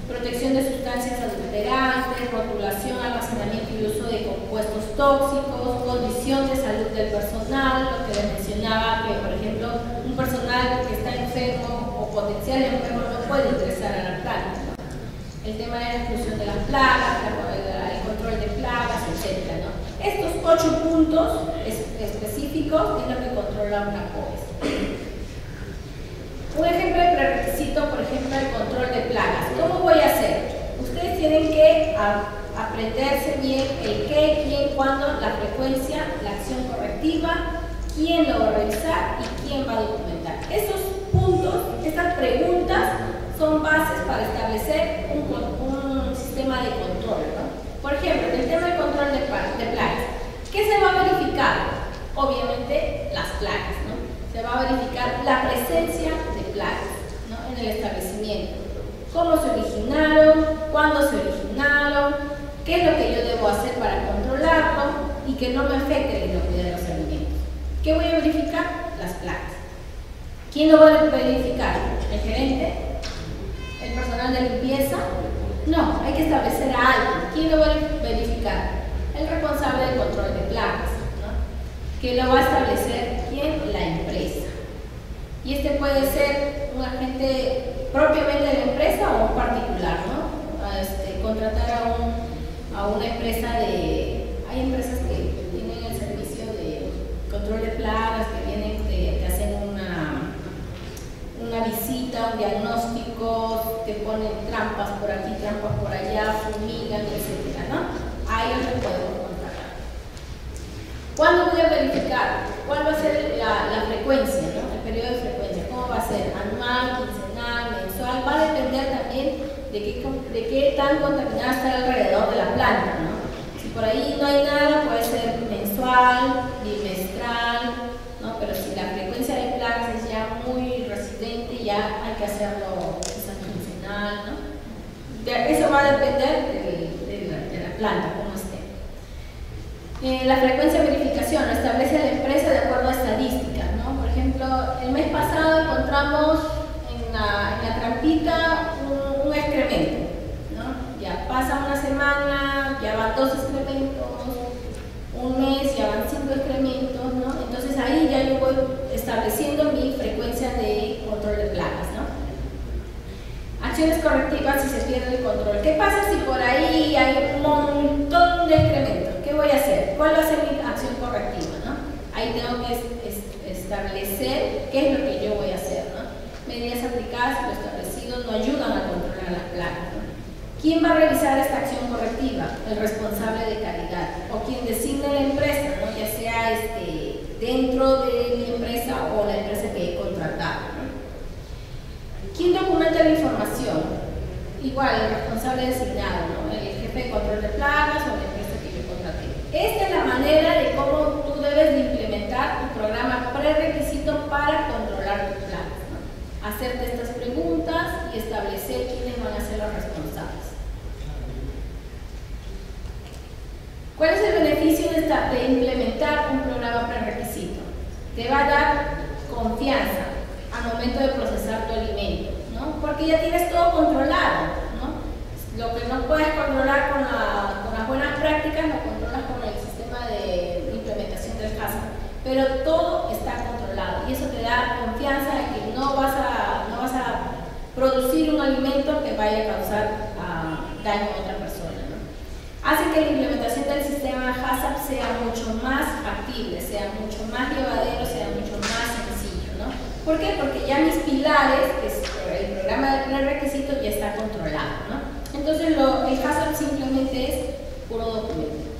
protección de sustancias adulterantes, rotulación, almacenamiento y uso de compuestos tóxicos, condición de salud del personal, lo que les mencionaba que, por ejemplo, un personal que está enfermo o potencial enfermo no puede ingresar a la planta. El tema de la exclusión de las plagas, el control de plagas, etc. Estos ocho puntos específicos es lo que controla una COES. Un ejemplo de prerequisito, por ejemplo, el control de plagas. ¿Cómo voy a hacer? Ustedes tienen que aprenderse bien el qué, quién, cuándo, la frecuencia, la acción correctiva, quién lo va a revisar y quién va a documentar. Esos puntos, estas preguntas son bases para establecer un, sistema de control. Por ejemplo, en el tema del control de, de plagas, ¿qué se va a verificar? Obviamente las plagas, ¿no? Se va a verificar la presencia en el establecimiento. ¿Cómo se originaron? ¿Cuándo se originaron? ¿Qué es lo que yo debo hacer para controlarlo y que no me afecte la inocuidad de los alimentos? ¿Qué voy a verificar? Las placas. ¿Quién lo va a verificar? ¿El gerente? ¿El personal de limpieza? No, hay que establecer a alguien. ¿Quién lo va a verificar? El responsable del control de placas. ¿no? ¿Quién lo va a establecer? ¿Quién? La empresa. Y este puede ser un agente propiamente de la empresa o un particular, ¿no? Este, contratar a, un, a una empresa de... Hay empresas que tienen el servicio de control de plagas, que vienen, te, hacen una, una visita, un diagnóstico, te ponen trampas por aquí, trampas por allá, fumigan, etc. ¿no? A ellos les podemos contratar. ¿Cuándo voy a verificar? ¿Cuál va a ser la, la frecuencia, ¿no? el periodo de frecuencia? va a ser? ¿Anual, quincenal, mensual? Va a depender también de qué, de qué tan contaminada está alrededor de la planta, ¿no? Si por ahí no hay nada, puede ser mensual, bimestral, ya hay que hacerlo quizás funcional, ¿no? Va a depender de, la, planta, cómo esté. Eh, la frecuencia de verificación lo establece la empresa de acuerdo a estadísticas, ¿no? Por ejemplo, el mes pasado encontramos en la, en la trampita un, un excremento, ¿no? Ya pasa una semana, ya van dos excrementos, un mes ya van cinco excrementos, ¿no? Entonces ahí ya yo voy estableciendo mi frecuencia de control de plagas, ¿no? Acciones correctivas si se pierde el control. ¿Qué pasa si por ahí hay un montón de excrementos? ¿Qué voy a hacer? ¿Cuál va a ser mi acción correctiva, ¿no? Ahí tengo que establecer qué es lo que yo voy a hacer, ¿no? Medidas aplicadas lo establecido no ayudan a controlar las plagas, ¿no? ¿Quién va a revisar esta acción correctiva? El responsable de calidad o quien designe la empresa, ya sea este, dentro de mi empresa o la empresa que he contratado. ¿Quién documenta la información? Igual, el responsable designado, ¿no? el jefe de control de plagas o la empresa que yo contraté. Esta es la manera de cómo tú debes de implementar tu programa prerequisito para controlar tus plagas. ¿no? Hacerte estas preguntas y establecer quiénes van a ser los responsables. ¿Cuál es el beneficio de implementar un programa prerequisito? Te va a dar confianza al momento de procesar tu alimento, ¿no? Porque ya tienes todo controlado, ¿no? Lo que no puedes controlar con, las buenas prácticas lo controlas con el sistema de implementación del HACCP, pero todo está controlado y eso te da confianza de que no vas a, no vas a producir un alimento que vaya a causar ah, daño a otra persona hace que la implementación del sistema HACCP sea mucho más factible, sea mucho más llevadero, sea mucho más sencillo, ¿no? ¿Por qué? Porque ya mis pilares, que es el programa de prerequisito, ya está controlado, ¿no? Entonces lo, el HACCP simplemente es puro documento.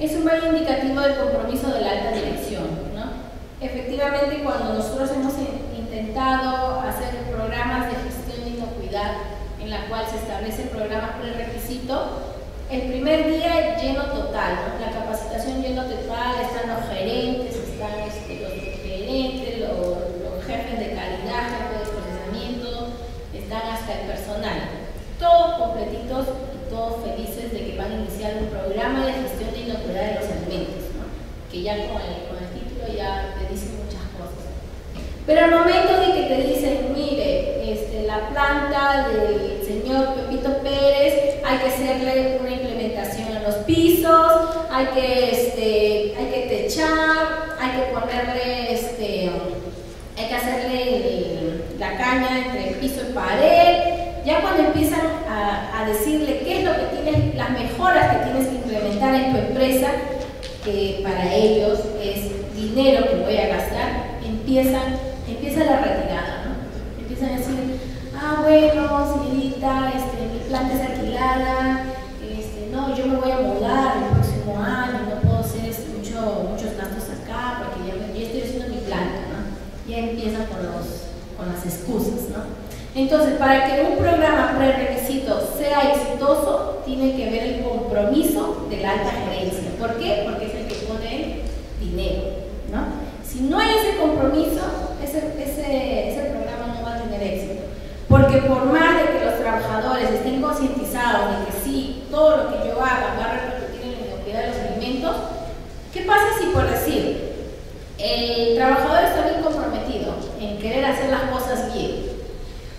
Es un buen indicativo del compromiso de la alta dirección, ¿no? Efectivamente, cuando nosotros hemos intentado hacer programas de gestión de inocuidad en la cual se establece el programa prerequisito, el primer día lleno total, la capacitación lleno total, están los gerentes, están este, los gerentes, los, jefes de calidad, jefes de procesamiento, están hasta el personal. Todos completitos y todos felices de que van a iniciar un programa de gestión de inocuidad de los alimentos, que ya con el, con el título ya te dicen muchas cosas. Pero al momento de que te dicen, mire, este, la planta del señor Pepito Pérez, hay que hacerle una implementación en los pisos, hay que, este, hay que techar, hay que ponerle, este, hay que hacerle la caña entre el piso y pared. Ya cuando empiezan a, decirle qué es lo que tienes, las mejoras que tienes que implementar en tu empresa, que para ellos es dinero que voy a gastar, empiezan, empieza la retirada, ¿no? Empiezan a decir, ah, bueno, señorita, este, mi planta es alquilada, este, no, yo me voy a mudar el próximo año, no puedo hacer este, mucho, muchos gastos acá porque ya, estoy haciendo mi planta, ¿no? Ya empiezan con, los, con las excusas, ¿no? Entonces, para que un programa prerequisito sea exitoso, tiene que haber el compromiso de la alta gerencia. ¿Por qué? Porque es el que pone dinero, ¿no? Si no hay ese compromiso, ese programa no va a tener éxito. Porque por más de que los trabajadores estén concientizados de que sí, todo lo que yo haga va a repercutir en la inocuidad de los alimentos, ¿qué pasa si por decir, el trabajador está bien comprometido en querer hacer las cosas bien,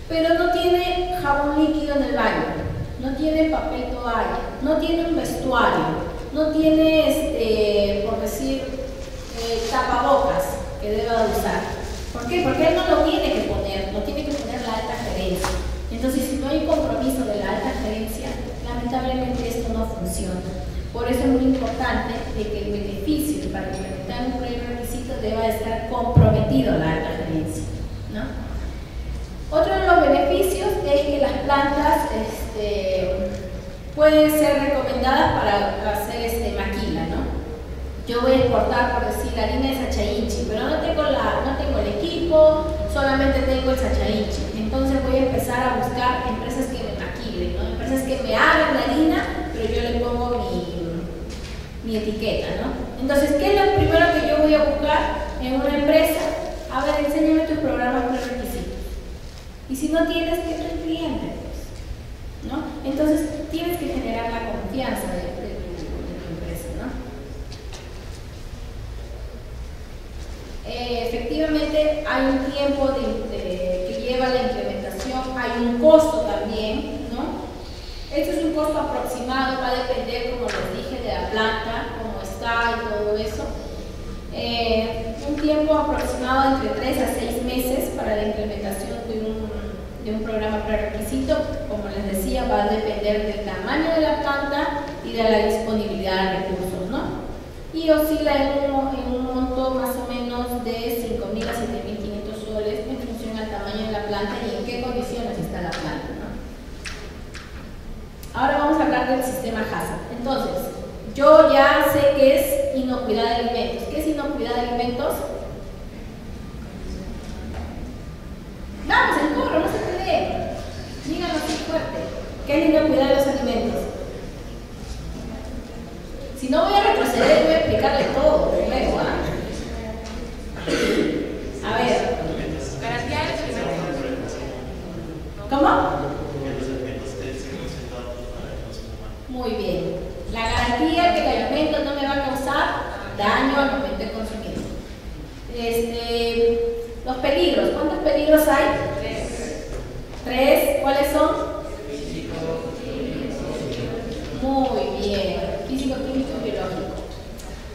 pero no tiene jabón líquido en el baño, no tiene papel toalla, no tiene un vestuario, no tiene, este, por decir, eh, tapabocas que deba usar? ¿Por qué? Porque él no lo tiene que poner, lo tiene que poner la alta gerencia. Entonces, si no hay compromiso de la alta gerencia, lamentablemente esto no funciona. Por eso es muy importante de que el beneficio para implementar un requisito deba estar comprometido a la alta gerencia. ¿no? Otro de los beneficios es que las plantas este, pueden ser recomendadas para hacer este, maquila. ¿no? Yo voy a exportar, por decir, harina de Sachainchi, pero no tengo, la, no tengo el equipo, solamente tengo el Sachainchi. Entonces voy a empezar a buscar empresas que me maquilen, ¿no? empresas que me hagan la harina, pero yo le pongo mi, mi etiqueta. ¿no? Entonces, ¿qué es lo primero que yo voy a buscar en una empresa? A ver, enséñame tus programas prerequisitos. Y si no tienes, ¿qué cliente? ¿no? Entonces, tienes que generar la confianza de, tu, empresa, ¿no? Eh, efectivamente, hay un tiempo que lleva la implementación, hay un costo también, ¿no? Esto es un costo aproximado, va a depender, como les dije, de la planta, cómo está y todo eso. Eh, un tiempo aproximado entre 3 a 6 meses para la implementación de un, programa prerequisito. Como les decía, va a depender del tamaño de la planta y de la disponibilidad de recursos, ¿no? Y oscila en un, monto más o menos de 5.000 a 7.500 soles en función al tamaño de la planta y en qué condiciones está la planta, ¿no? Ahora vamos a hablar del sistema HACCP. Entonces, yo ya sé que es inocuidad de alimentos. ¿Qué es inocuidad de alimentos? Vamos, en coro, no se peleen. Díganlo así fuerte. ¿Qué es inocuidad de los alimentos? Si no voy a retroceder, voy a explicarle todo ¿ah? A ver. ¿Cómo? Muy bien. La garantía que el alimento no me va a causar daño al momento de consumir. Este, los peligros. ¿Cuántos peligros hay? Tres. ¿Tres? ¿Cuáles son? Muy bien. Físico, químico y biológico.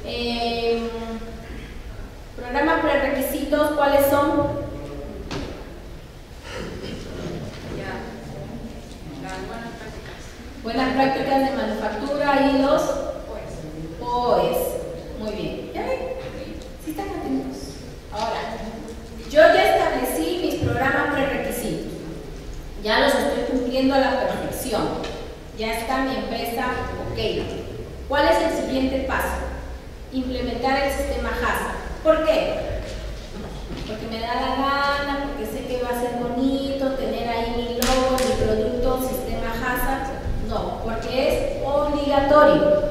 Eh, programa prerequisitos, ¿cuáles son? Buenas prácticas de manufactura y los POES. Muy bien. ¿Ya ven? ¿Sí están atentos? Ahora, yo ya establecí mis programas prerequisitos. Ya los estoy cumpliendo a la perfección. Ya está mi empresa ok. ¿Cuál es el siguiente paso? Implementar el sistema HACCP. ¿Por qué? Porque me da la gana, porque sé que va a ser bonito tener ahí mi logo, mi producto, sistema HACCP no, porque es obligatorio.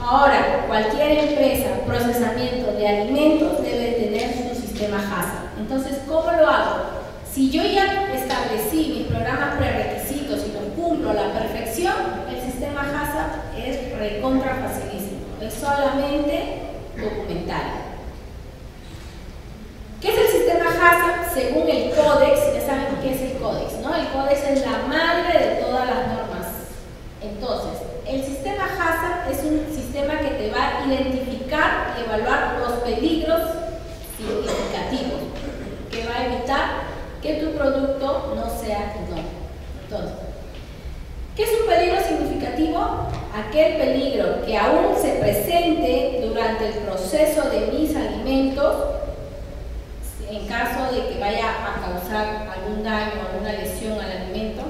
Ahora, cualquier empresa, procesamiento de alimentos debe tener su sistema HACCP. Entonces, ¿cómo lo hago? Si yo ya establecí mis programas prerequisitos y los cumplo a la perfección, el sistema HACCP es recontra facilísimo. Es solamente documental. ¿Qué es el sistema HACCP? Según el códex, ya saben qué es el códex, ¿no? El códex es la madre de todas las normas. Entonces, el sistema HACCP es un sistema que te va a identificar y evaluar los peligros significativos, que va a evitar que tu producto no sea no. Entonces, ¿qué es un peligro significativo? Aquel peligro que aún se presente durante el proceso de mis alimentos en caso de que vaya a causar algún daño alguna lesión al alimento,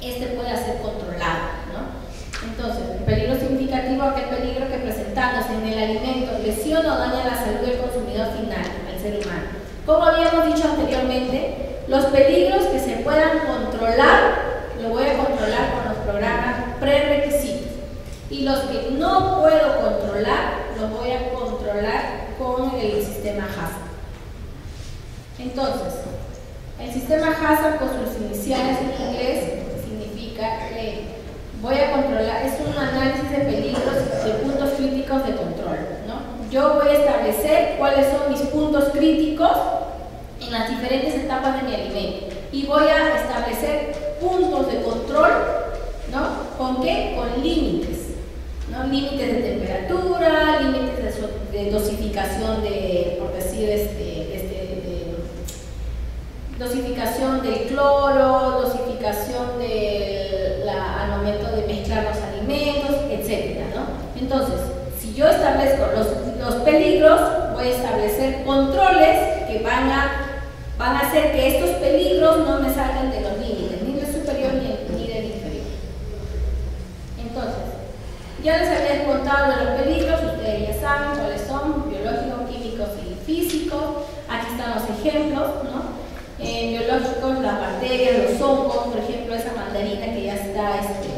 este puede ser controlado. ¿no? Entonces, el peligro significativo es aquel peligro que presentándose en el alimento lesiona o daña la salud del consumidor final, al ser humano. Como habíamos dicho anteriormente, los peligros que se puedan controlar, lo voy a controlar con los programas prerequisitos. Y los que no puedo controlar, los voy a controlar con el sistema HACCP. Entonces, el sistema HACCP con sus iniciales en inglés significa que voy a controlar, es un análisis de peligros de puntos críticos de control. ¿no? Yo voy a establecer cuáles son mis puntos críticos en las diferentes etapas de mi alimento y voy a establecer puntos de control, ¿no? ¿Con qué? Con límites. Límites de temperatura, límites de, dosificación de, por decir, este, dosificación del cloro, dosificación del al momento de mezclar los alimentos, etc. ¿no? Entonces, si yo establezco los, los, peligros, voy a establecer controles que van a, van a hacer que estos peligros no me salgan de los límites, ni del superior ni, ni del inferior. Entonces, ya les había contado los peligros, ustedes ya saben cuáles son, biológicos, químicos y físicos. Aquí están los ejemplos, ¿no? biológicos, las bacterias, los hongos, por ejemplo, esa mandarina que ya está este,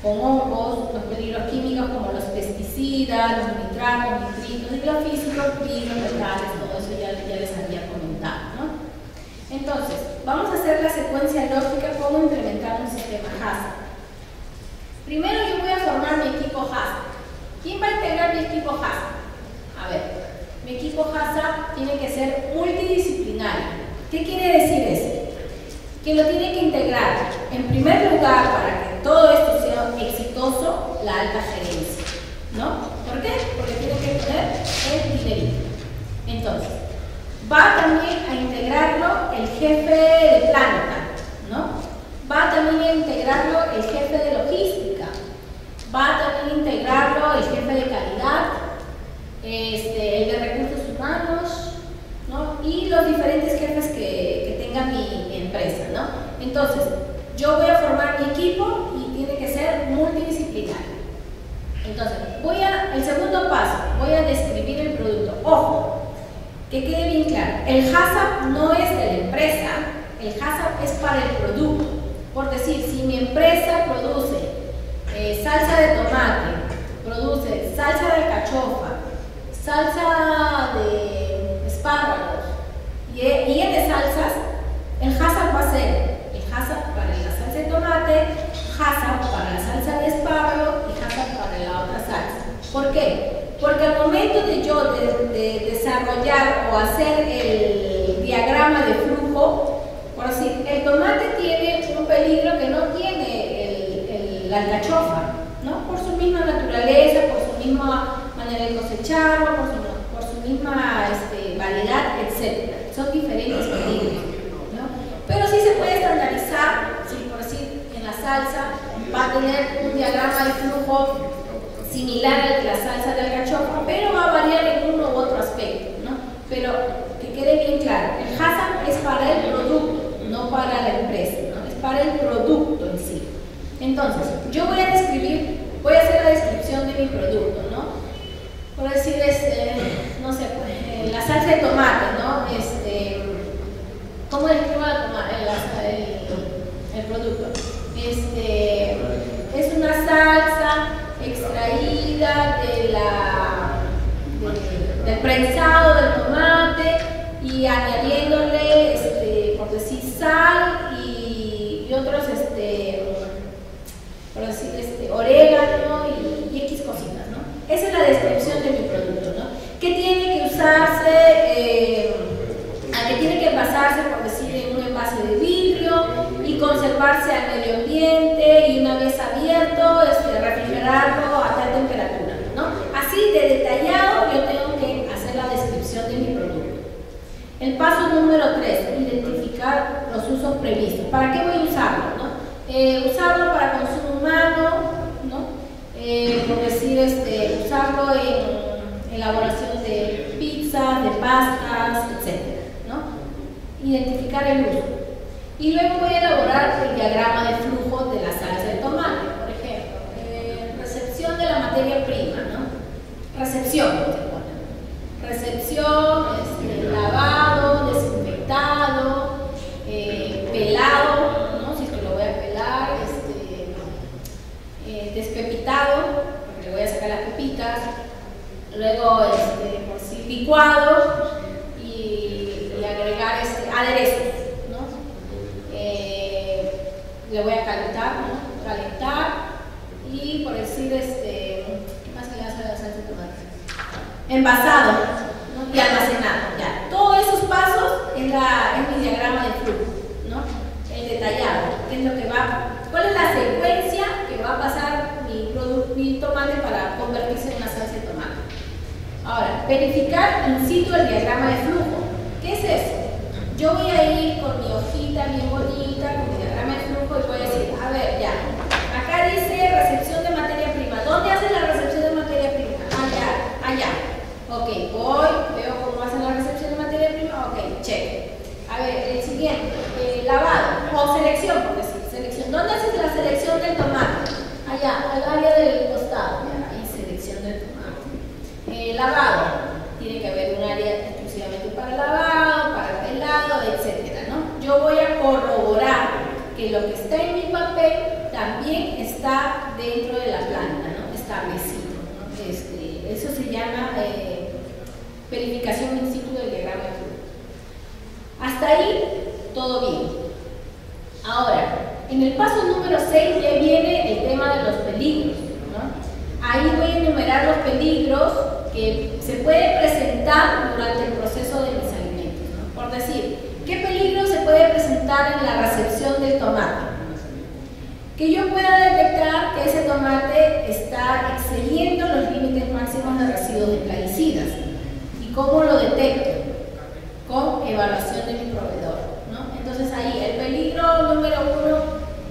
con hongos, los peligros químicos como los pesticidas, los nitratos, nitritos, y los físicos, virus, metales, todo eso ya, les había comentado. Entonces, tecnológica cómo implementar un sistema HACCP. Primero formar mi equipo HACCP. ¿Quién va a integrar mi equipo HACCP? A ver, mi equipo HACCP tiene que ser multidisciplinario. ¿Qué quiere decir eso? Que lo tiene que integrar, en primer lugar, para que todo esto sea exitoso, la alta gerencia. ¿No? ¿Por qué? Porque tiene que tener el dinerito. Entonces, va también a integrarlo el jefe de planta, ¿no? Va también a integrarlo el jefe de logística, va también a integrarlo el jefe de calidad, este, el de recursos humanos, ¿no? Y los diferentes jefes que, que tenga mi empresa, ¿no? Entonces, yo voy a formar mi equipo y tiene que ser multidisciplinario. Entonces, voy a, el segundo paso, voy a describir el producto. Ojo, que quede bien claro, el HACCP no es de la empresa, el HACCP es para el producto. Por decir, si mi empresa produce eh, salsa de tomate, produce salsa de alcachofa, salsa de espárragos y, y de salsas, el HACCP va a ser el HACCP para la salsa de tomate, HACCP para la salsa de espárrago y HACCP para la otra salsa. ¿Por qué? Porque al momento de yo de, desarrollar o hacer el diagrama de flujo, por decir, el tomate tiene un peligro que no tiene la alcachofa, ¿no? Por su misma naturaleza, por su misma manera de cosecharlo, por su, por su misma este, verificar in situ el diagrama de flujo. ¿Qué es eso? Yo voy a ir con mi hojita bien bonita, con mi diagrama de flujo y voy a decir, a ver, ya, acá dice recepción de materia prima. ¿Dónde hace la recepción de materia prima? Allá, allá. Ok, voy, veo cómo hacen la recepción de materia prima. Ok, check. A ver, el siguiente, eh, lavado o selección, por decir, selección. ¿Dónde haces la selección del tomate? Allá, al área del costado. ahí selección del tomate. Eh, lavado, tiene que haber un área exclusivamente para lavado, para etcétera, ¿no? Yo voy a corroborar que lo que está en mi papel también está dentro de la planta, ¿no? Establecido, ¿no? Este, eso se llama eh, verificación in situ del diagrama de. Hasta ahí, todo bien. Ahora, en el paso número 6 ya viene el tema de los peligros. Ahí voy a enumerar los peligros que se pueden presentar durante el proceso de mis alimentos. Por decir, ¿qué peligro se puede presentar en la recepción del tomate? Que yo pueda detectar que ese tomate está excediendo los límites máximos de residuos de plaguicidas. ¿Y cómo lo detecto? Con evaluación de mi proveedor. Entonces ahí, el peligro número uno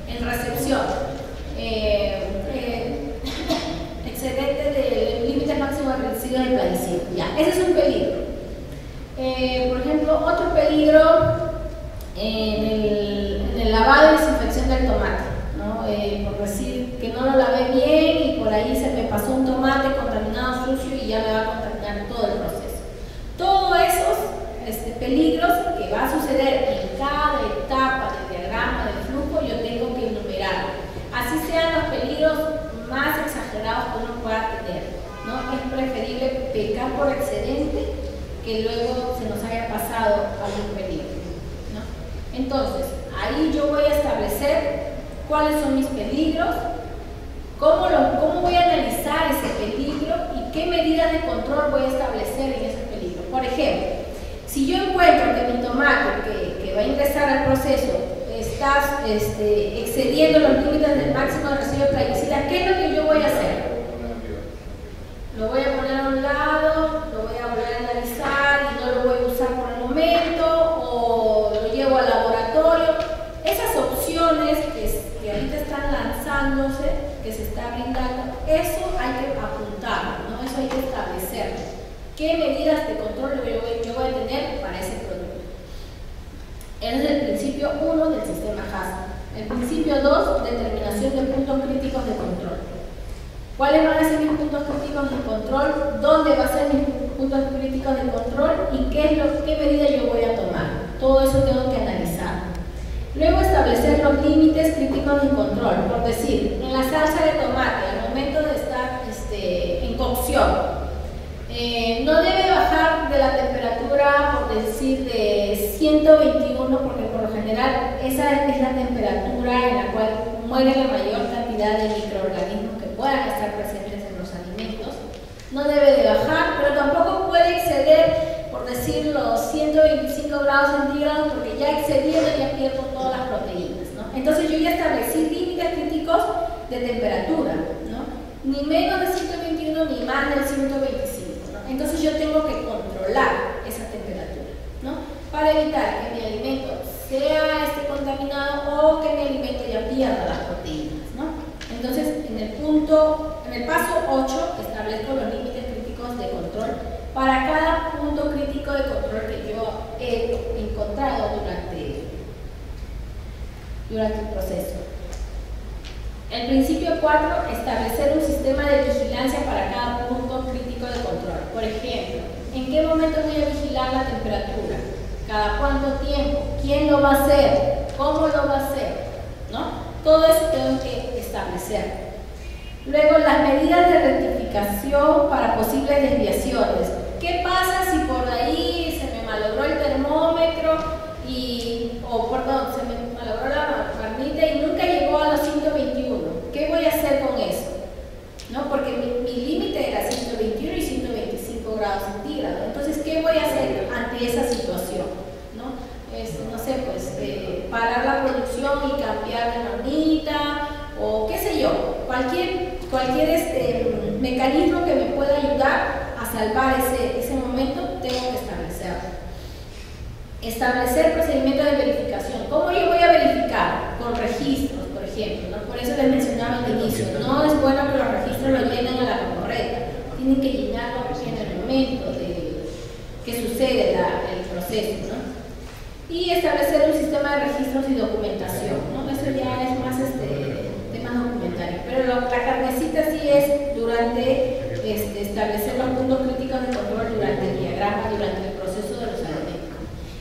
en recepción. Eh, eh, excedente del límite máximo de residuos de plaguicidas. Ya, ese es un peligro. Eh, por ejemplo, otro peligro en el, en el lavado y desinfección del tomate. Eh, por decir que no lo lavé bien y por ahí se me pasó un tomate contaminado sucio y ya me va a contaminar todo el proceso. Todos esos este, peligros que va a suceder en cada etapa del diagrama del flujo yo tengo que enumerar. Así sean los peligros más exagerados que uno pueda tener. ¿no? Es preferible pecar por excedente que luego se nos haya pasado algún peligro. ¿no? Entonces, ahí yo voy a establecer cuáles son mis peligros, cómo, lo, cómo voy a analizar ese peligro y qué medidas de control voy a establecer en ese peligro. Por ejemplo, si yo encuentro que mi tomate que, que va a ingresar al proceso está este, excediendo los límites del máximo de residuo de plaguicida, ¿qué es lo que yo voy a hacer? Lo voy a poner a un lado, lo voy a volver a analizar y no lo voy a usar por el momento o lo llevo al laboratorio. Esas opciones que ahorita están lanzándose, que se está brindando, eso hay que apuntarlo, ¿no? eso hay que establecer. ¿Qué medidas de control yo voy, yo voy a tener para ese producto? Ese es el principio 1 del sistema HASA. El principio 2, determinación de puntos críticos de control. ¿Cuáles van a ser mis puntos críticos de control? ¿Dónde van a ser mis puntos críticos de control? ¿Y qué, es lo, qué medida yo voy a tomar? Todo eso tengo que analizar. Luego establecer los límites críticos de control, por decir, en la salsa de tomate, al momento de estar este, en cocción, eh, no debe bajar de la temperatura, por decir, de 121, porque por lo general esa es la temperatura en la cual muere la mayor cantidad de microorganismos que puedan estar presentes en los alimentos. No debe de bajar, pero tampoco puede exceder decir los 125 grados centígrados porque ya excediendo ya pierdo. Entonces yo ya establecí límites críticos de temperatura, ¿no? ni menos de 121 ni más de 125. ¿no? Entonces yo tengo que controlar esa temperatura ¿no? para evitar que mi alimento sea este contaminado o que mi alimento ya pierda las proteínas. ¿no? Entonces en el punto, en el paso 8 establezco los límites críticos de control para cada punto crítico de control que yo he encontrado durante, durante el proceso. El principio 4, establecer un sistema de vigilancia para cada punto crítico de control. Por ejemplo, ¿en qué momento voy a vigilar la temperatura? ¿Cada cuánto tiempo? ¿Quién lo va a hacer? ¿Cómo lo va a hacer? ¿No? Todo eso tengo que establecer. Luego, las medidas de rectificación para posibles desviaciones. ¿Qué pasa si por ahí se me malogró el termómetro y, o perdón, se me malogró la marmita y nunca llegó a los 121? ¿Qué voy a hacer con eso? ¿No? Porque mi, límite era 121 y 125 grados centígrados. Entonces, ¿qué voy a hacer ante esa situación? ¿No? no sé, pues eh, parar la producción y cambiar de marmita o qué sé yo, cualquier, cualquier este, mecanismo que me pueda ayudar salvar ese, ese momento, tengo que establecerlo. Establecer procedimiento de verificación. ¿Cómo yo voy a verificar? Con registros, por ejemplo. Por eso les mencionaba al inicio. No es bueno que los registros lo llenen a la correcta. Tienen que llenarlo en el momento de que sucede el proceso. ¿no? Y establecer un sistema de registros y documentación. ¿no? Eso ya es más este, tema documentario. Pero la carnecita sí es durante este, establecer los puntos críticos de control durante el diagrama, durante el proceso de los alimentos.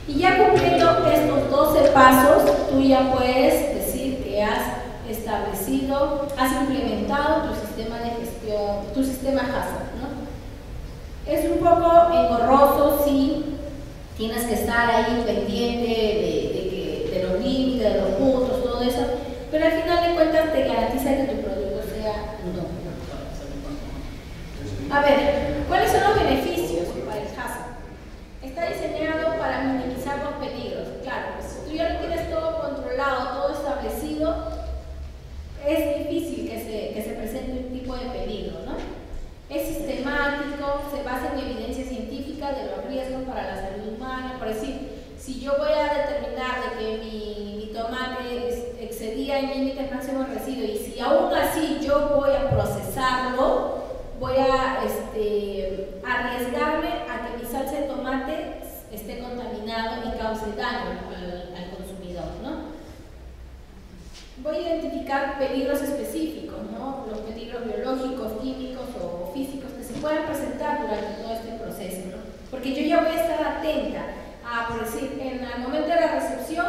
Y ya cumpliendo estos 12 pasos, tú ya puedes decir que has establecido, has implementado tu sistema de gestión, tu sistema HACCP. Es un poco engorroso, sí, tienes que estar ahí pendiente de, los límites, de los puntos, todo eso, pero al final de cuentas te garantiza que tu producto sea no. A ver, ¿cuáles son los beneficios para el hazard? Está diseñado para minimizar los peligros. Claro, pues, si tú ya lo tienes todo controlado, todo establecido, es difícil que se, que se presente un tipo de peligro. Es sistemático, se basa en evidencia científica de los riesgos para la salud humana. Por decir, si yo voy a determinar de que mi, tomate excedía el límites máximos de residuo y si aún así yo voy a procesarlo, voy a este, arriesgarme a que mi salsa de tomate esté contaminado y cause daño al. Voy a identificar peligros específicos, ¿no? Los peligros biológicos, químicos o físicos que se puedan presentar durante todo este proceso, ¿no? Porque yo ya voy a estar atenta a, por decir, en el momento de la recepción,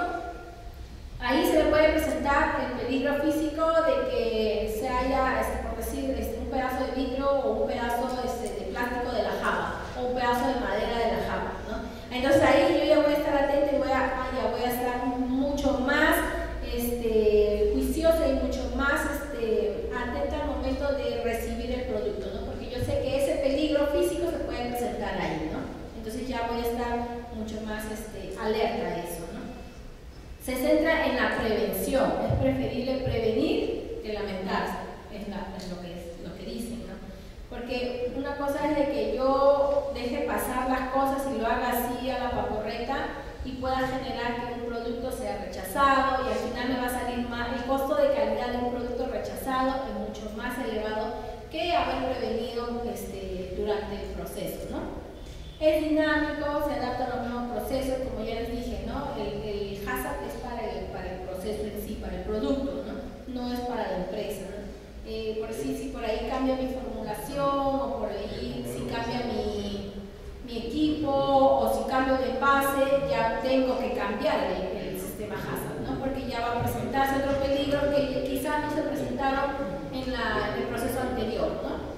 ahí se me puede presentar el peligro físico de que se haya, este, por decir, este, un pedazo de vidrio o un pedazo este, de plástico de la java o un pedazo de madera de la java. ¿no? Entonces ahí yo ya voy a estar atenta y voy a, ah, ya voy a estar mucho más este, juiciosa y mucho más este, atenta al de recibir el producto, ¿no? porque yo sé que ese peligro físico se puede presentar ahí. ¿no? Entonces ya voy a estar mucho más este, alerta a eso. ¿no? Se centra en la prevención, es preferible prevenir que lamentarse, es, es lo que es. Porque una cosa es de que yo deje pasar las cosas y lo haga así a la paporreta y pueda generar que un producto sea rechazado y al final me va a salir más, el costo de calidad de un producto rechazado es mucho más elevado que haber prevenido este, durante el proceso, ¿no? Es dinámico, se adapta a los nuevos procesos, como ya les dije, ¿no? El, el hazard es para el, para el proceso en sí, para el producto, ¿no? No es para la empresa, ¿no? Eh, por si, si por ahí cambia mi formulación o por ahí si cambia mi, mi equipo o si cambio de base, ya tengo que cambiar el, sistema Hazard, ¿no? porque ya va a presentarse otro peligro que quizás no se presentaron en, la, el proceso anterior. ¿no?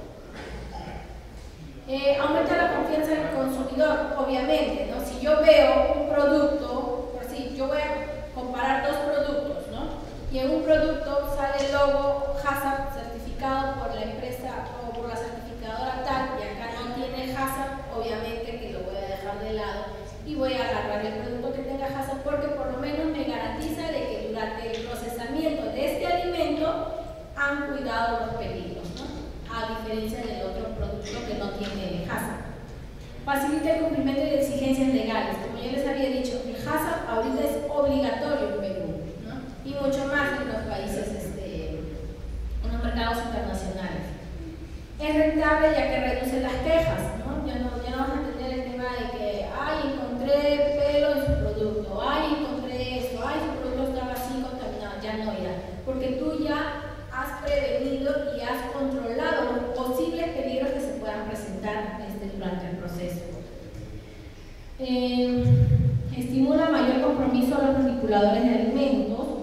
Eh, aumenta la confianza del consumidor, obviamente. ¿no? Si yo veo un producto, por si yo voy a comparar dos productos, ¿no? y en un producto sale el logo Hazard certificado por la empresa o por la certificadora tal y acá no tiene Hazard, obviamente que lo voy a dejar de lado y voy a agarrar el producto que tenga Hazard porque por lo menos me garantiza de que durante el procesamiento de este alimento han cuidado los peligros, ¿no? a diferencia del otro producto que no tiene Hazard. Facilita el cumplimiento de exigencias legales. Como ya les había dicho, el Hazard ahorita es obligatorio en Perú y mucho más en los países, este, en los mercados internacionales. Es rentable ya que reduce las quejas, ¿no? Ya no, ya no vas a tener el tema de que, ay, encontré pelo en su producto, ay, encontré esto, ay, su producto estaba así contaminado, ya no, ya. Porque tú ya has prevenido y has controlado los posibles peligros que se puedan presentar este, durante el proceso. Eh, estimula mayor compromiso a los manipuladores de alimentos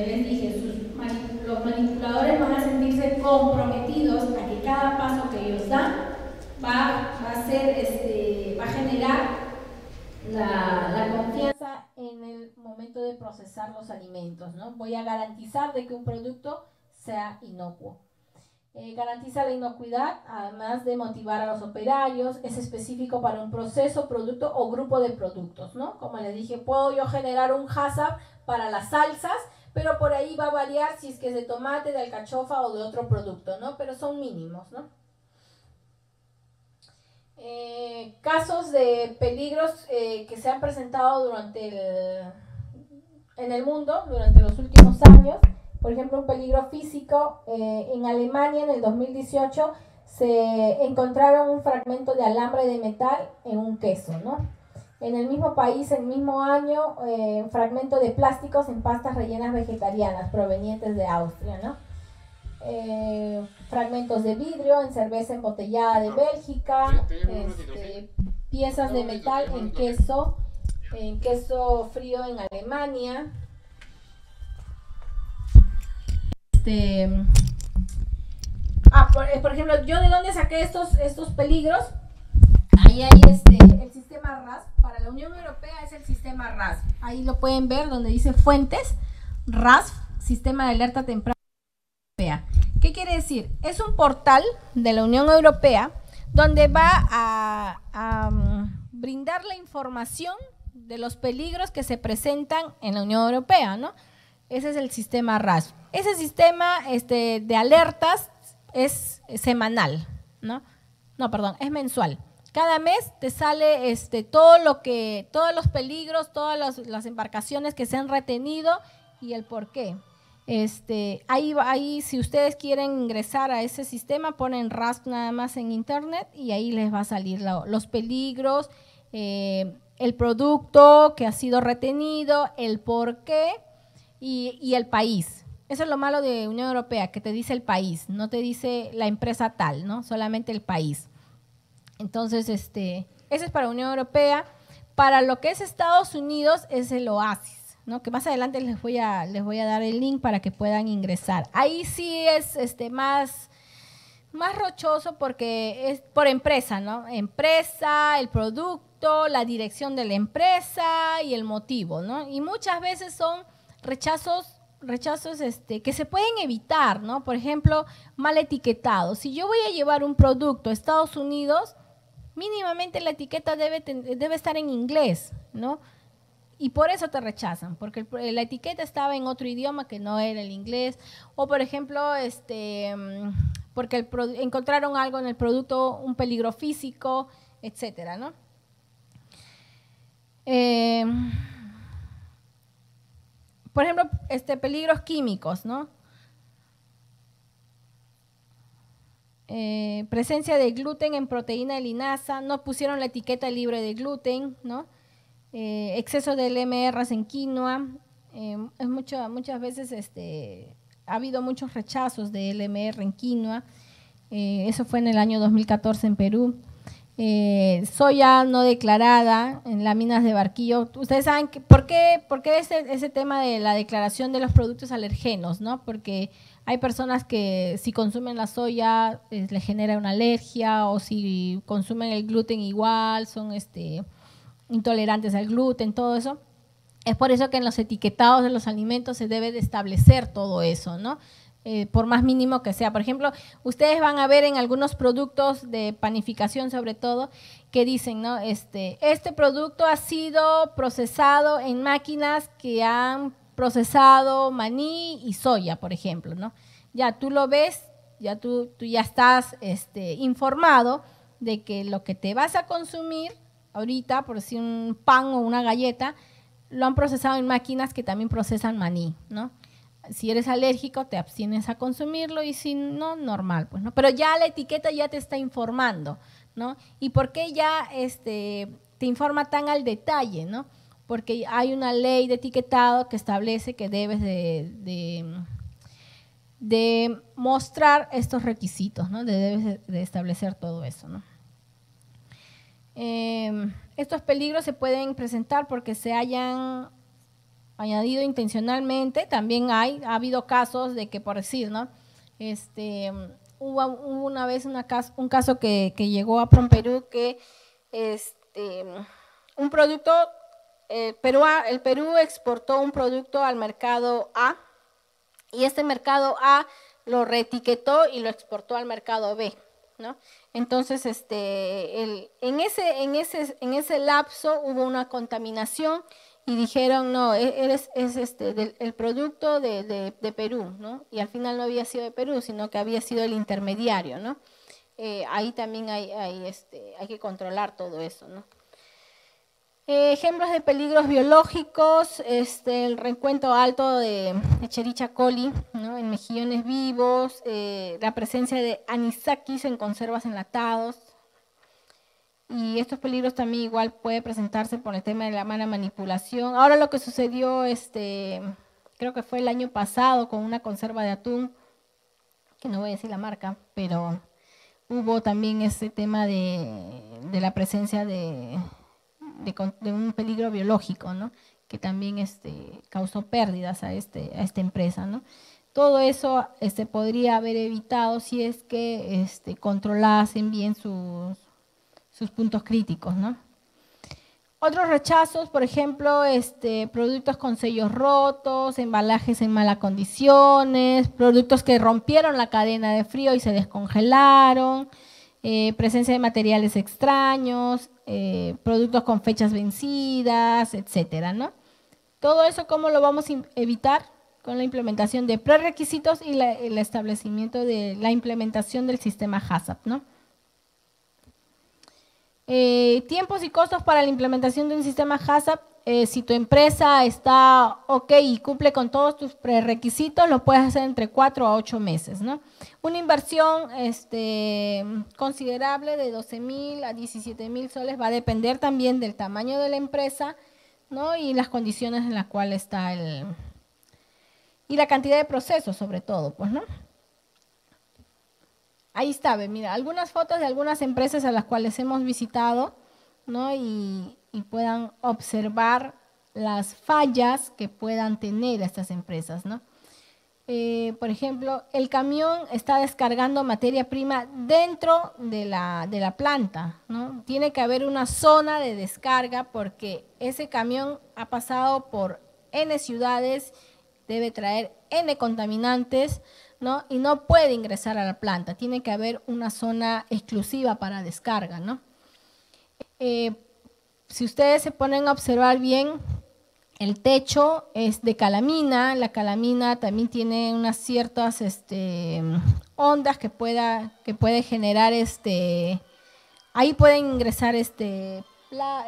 ya les dije, los manipuladores van a sentirse comprometidos a que cada paso que ellos dan va, a, ser, este, va a generar la, confianza en el momento de procesar los alimentos. ¿no? Voy a garantizar de que un producto sea inocuo. Eh, garantiza la inocuidad, además de motivar a los operarios, es específico para un proceso, producto o grupo de productos, ¿no? Como les dije, puedo yo generar un hazard para las salsas pero por ahí va a variar si es que es de tomate, de alcachofa o de otro producto, ¿no? Pero son mínimos, ¿no? Eh, casos de peligros eh, que se han presentado durante el, en el mundo durante los últimos años, por ejemplo, un peligro físico eh, en Alemania en el 2018 se encontraron un fragmento de alambre de metal en un queso, ¿no? En el mismo país, el mismo año, eh, fragmento de plásticos en pastas rellenas vegetarianas provenientes de Austria, ¿no? Eh, fragmentos de vidrio en cerveza embotellada de Bélgica, este, piezas de metal en queso, en queso frío en Alemania. Este, ah, por, eh, por, ejemplo, yo de dónde saqué estos, estos peligros. Ahí hay este, el sistema RAS para la Unión Europea es el sistema RASP. Ahí lo pueden ver donde dice fuentes, RASP, sistema de alerta temprana europea. ¿Qué quiere decir? Es un portal de la Unión Europea donde va a, mm, brindar la información de los peligros que se presentan en la Unión Europea, ¿no? Ese es el sistema RAS. Ese sistema este, de alertas es semanal, ¿no? No, perdón, es mensual. Cada mes te sale este, todo lo que, todos los peligros, todas las embarcaciones que se han retenido y el por qué. Este, ahí, ahí, si ustedes quieren ingresar a ese sistema, ponen RASP nada más en internet y ahí les va a salir los peligros, eh, el producto que ha sido retenido, el por qué y, y, el país. Eso es lo malo de Unión Europea, que te dice el país, no te dice la empresa tal, ¿no? Solamente el país. Entonces, este, ese es para Unión Europea. Para lo que es Estados Unidos es el OASIS, ¿no? que más adelante les voy, a, les voy a dar el link para que puedan ingresar. Ahí sí es este, más, más rochoso porque es por empresa, ¿no? Empresa, el producto, la dirección de la empresa y el motivo, ¿no? Y muchas veces son rechazos rechazos este, que se pueden evitar, ¿no? Por ejemplo, mal etiquetado. Si yo voy a llevar un producto a Estados Unidos, mínimamente la etiqueta debe, debe estar en inglés, ¿no? Y por eso te rechazan, porque la etiqueta estaba en otro idioma que no era el inglés, o por ejemplo, este, mm, porque encontraron algo en el producto, un peligro físico, etcétera, ¿no? Eh, por ejemplo, este, peligros químicos, ¿no? Eh, presencia de gluten en proteína de linaza, no pusieron la etiqueta libre de gluten, ¿no? Eh, exceso de LMRs en quinoa, eh, es mucho, muchas veces este, ha habido muchos rechazos de LMR en quinoa, eso fue en el año 2014 en Perú. Soya no declarada en láminas de barquillo. Ustedes saben que, por qué, por qué ese, ese tema de la declaración de los productos alergenos, ¿no? Porque hay personas que si consumen la soya eh, les genera una alergia o si consumen el gluten igual, son este, intolerantes al gluten, todo eso. Es por eso que en los etiquetados de los alimentos se debe de establecer todo eso, ¿no? Eh, por más mínimo que sea. Por ejemplo, ustedes van a ver en algunos productos de panificación sobre todo que dicen, ¿no? Este, este producto ha sido procesado en máquinas que han procesado maní y soya, por ejemplo, ¿no? Ya tú lo ves, ya tú, tú ya estás este, informado de que lo que te vas a consumir ahorita, por decir un pan o una galleta, lo han procesado en máquinas que también procesan maní, ¿no? Si eres alérgico, te abstienes a consumirlo y si no, normal, pues, ¿no? Pero ya la etiqueta ya te está informando, ¿no? ¿Y por qué ya este, te informa tan al detalle, ¿no? porque hay una ley de etiquetado que establece que debes de, de, mostrar estos requisitos, ¿no? debes de, establecer todo eso. ¿no? Em, estos peligros se pueden presentar porque se hayan añadido intencionalmente. También hay, ha habido casos de que, por decir, ¿no? Este, hubo, una vez una un caso que, que llegó a Perú que este, un producto el Perú, el Perú exportó un producto al mercado A y este mercado A lo reetiquetó y lo exportó al mercado B. ¿no? Entonces, este, en, ese, en, ese, en ese lapso hubo una contaminación y dijeron, no, e, eres, es este, el producto de, Perú, ¿no? Y al final no había sido de Perú, sino que había sido el intermediario, ¿no? Eh, ahí también hay, hay, este, hay que controlar todo eso, ¿no? Eh, ejemplos de peligros biológicos, este, el reencuentro alto de Echerichia coli en mejillones vivos, eh, la presencia de anisakis en conservas enlatados. Y estos peligros también igual puede presentarse por el tema de la mala manipulación. Ahora lo que sucedió, este, creo que fue el año pasado con una conserva de atún, que no voy a decir la marca, pero hubo también ese tema de la presencia de de, un peligro biológico, ¿no? que también este, causó pérdidas a, este, a esta empresa. ¿no? Todo eso se este, podría haber evitado si es que este, controlasen bien sus, sus puntos críticos. ¿no? Otros rechazos, por ejemplo, este, productos con sellos rotos, embalajes en malas condiciones, productos que rompieron la cadena de frío y se descongelaron, eh, presencia de materiales extraños, eh, productos con fechas vencidas, etcétera, ¿no? Todo eso, ¿cómo lo vamos a evitar? Con la implementación de prerequisitos y el establecimiento de la implementación del sistema HACCP, ¿no? Eh, tiempos y costos para la implementación de un sistema HACCP. Eh, si tu empresa está ok y cumple con todos tus prerequisitos, lo puedes hacer entre 4 a 8 meses. ¿no? Una inversión este, considerable de 12 mil a 17 mil soles va a depender también del tamaño de la empresa ¿no? y las condiciones en las cuales está el... y la cantidad de procesos sobre todo, pues, ¿no? Ahí está, mira, algunas fotos de algunas empresas a las cuales hemos visitado, ¿no? Y, puedan observar las fallas que puedan tener estas empresas, ¿no? Eh, por ejemplo, el camión está descargando materia prima dentro de la, de la, planta, ¿no? Tiene que haber una zona de descarga porque ese camión ha pasado por N ciudades, debe traer N contaminantes, ¿no? Y no puede ingresar a la planta, tiene que haber una zona exclusiva para descarga, ¿no? Eh, si ustedes se ponen a observar bien, el techo es de calamina, la calamina también tiene unas ciertas este, ondas que, pueda, que puede generar, este, ahí pueden ingresar este,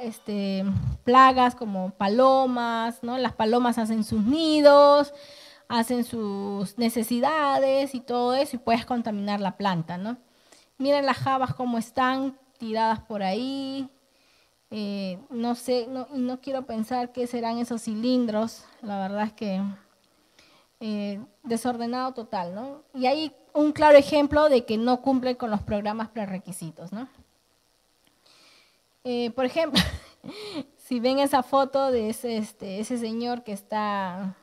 este, plagas como palomas, ¿no? Las palomas hacen sus nidos, hacen sus necesidades y todo eso y puedes contaminar la planta, ¿no? Miren las jabas cómo están tiradas por ahí. Eh, no sé, no, no quiero pensar qué serán esos cilindros. La verdad es que eh, desordenado total, ¿no? Y hay un claro ejemplo de que no cumple con los programas prerequisitos, ¿no? Eh, por ejemplo, si ven esa foto de ese, este, ese señor que está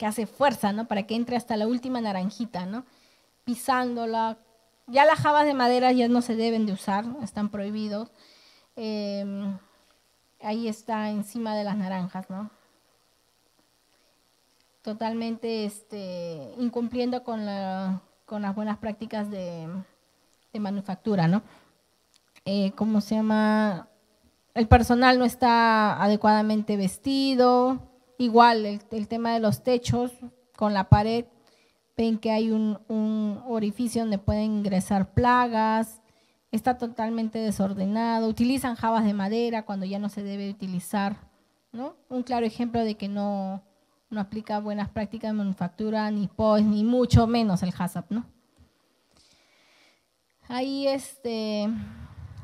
que hace fuerza, ¿no? Para que entre hasta la última naranjita, ¿no? Pisándola. Ya las jabas de madera ya no se deben de usar, están prohibidos. Em, ahí está encima de las naranjas, ¿no? Totalmente este, incumpliendo con, las buenas prácticas de, manufactura, ¿no? Eh, ¿Cómo se llama? El personal no está adecuadamente vestido, Igual el, tema de los techos con la pared, ven que hay un, orificio donde pueden ingresar plagas, está totalmente desordenado, utilizan jabas de madera cuando ya no se debe utilizar, ¿no? Un claro ejemplo de que no, no aplica buenas prácticas de manufactura, ni POS, ni mucho menos el HACCP, ¿no? Ahí este,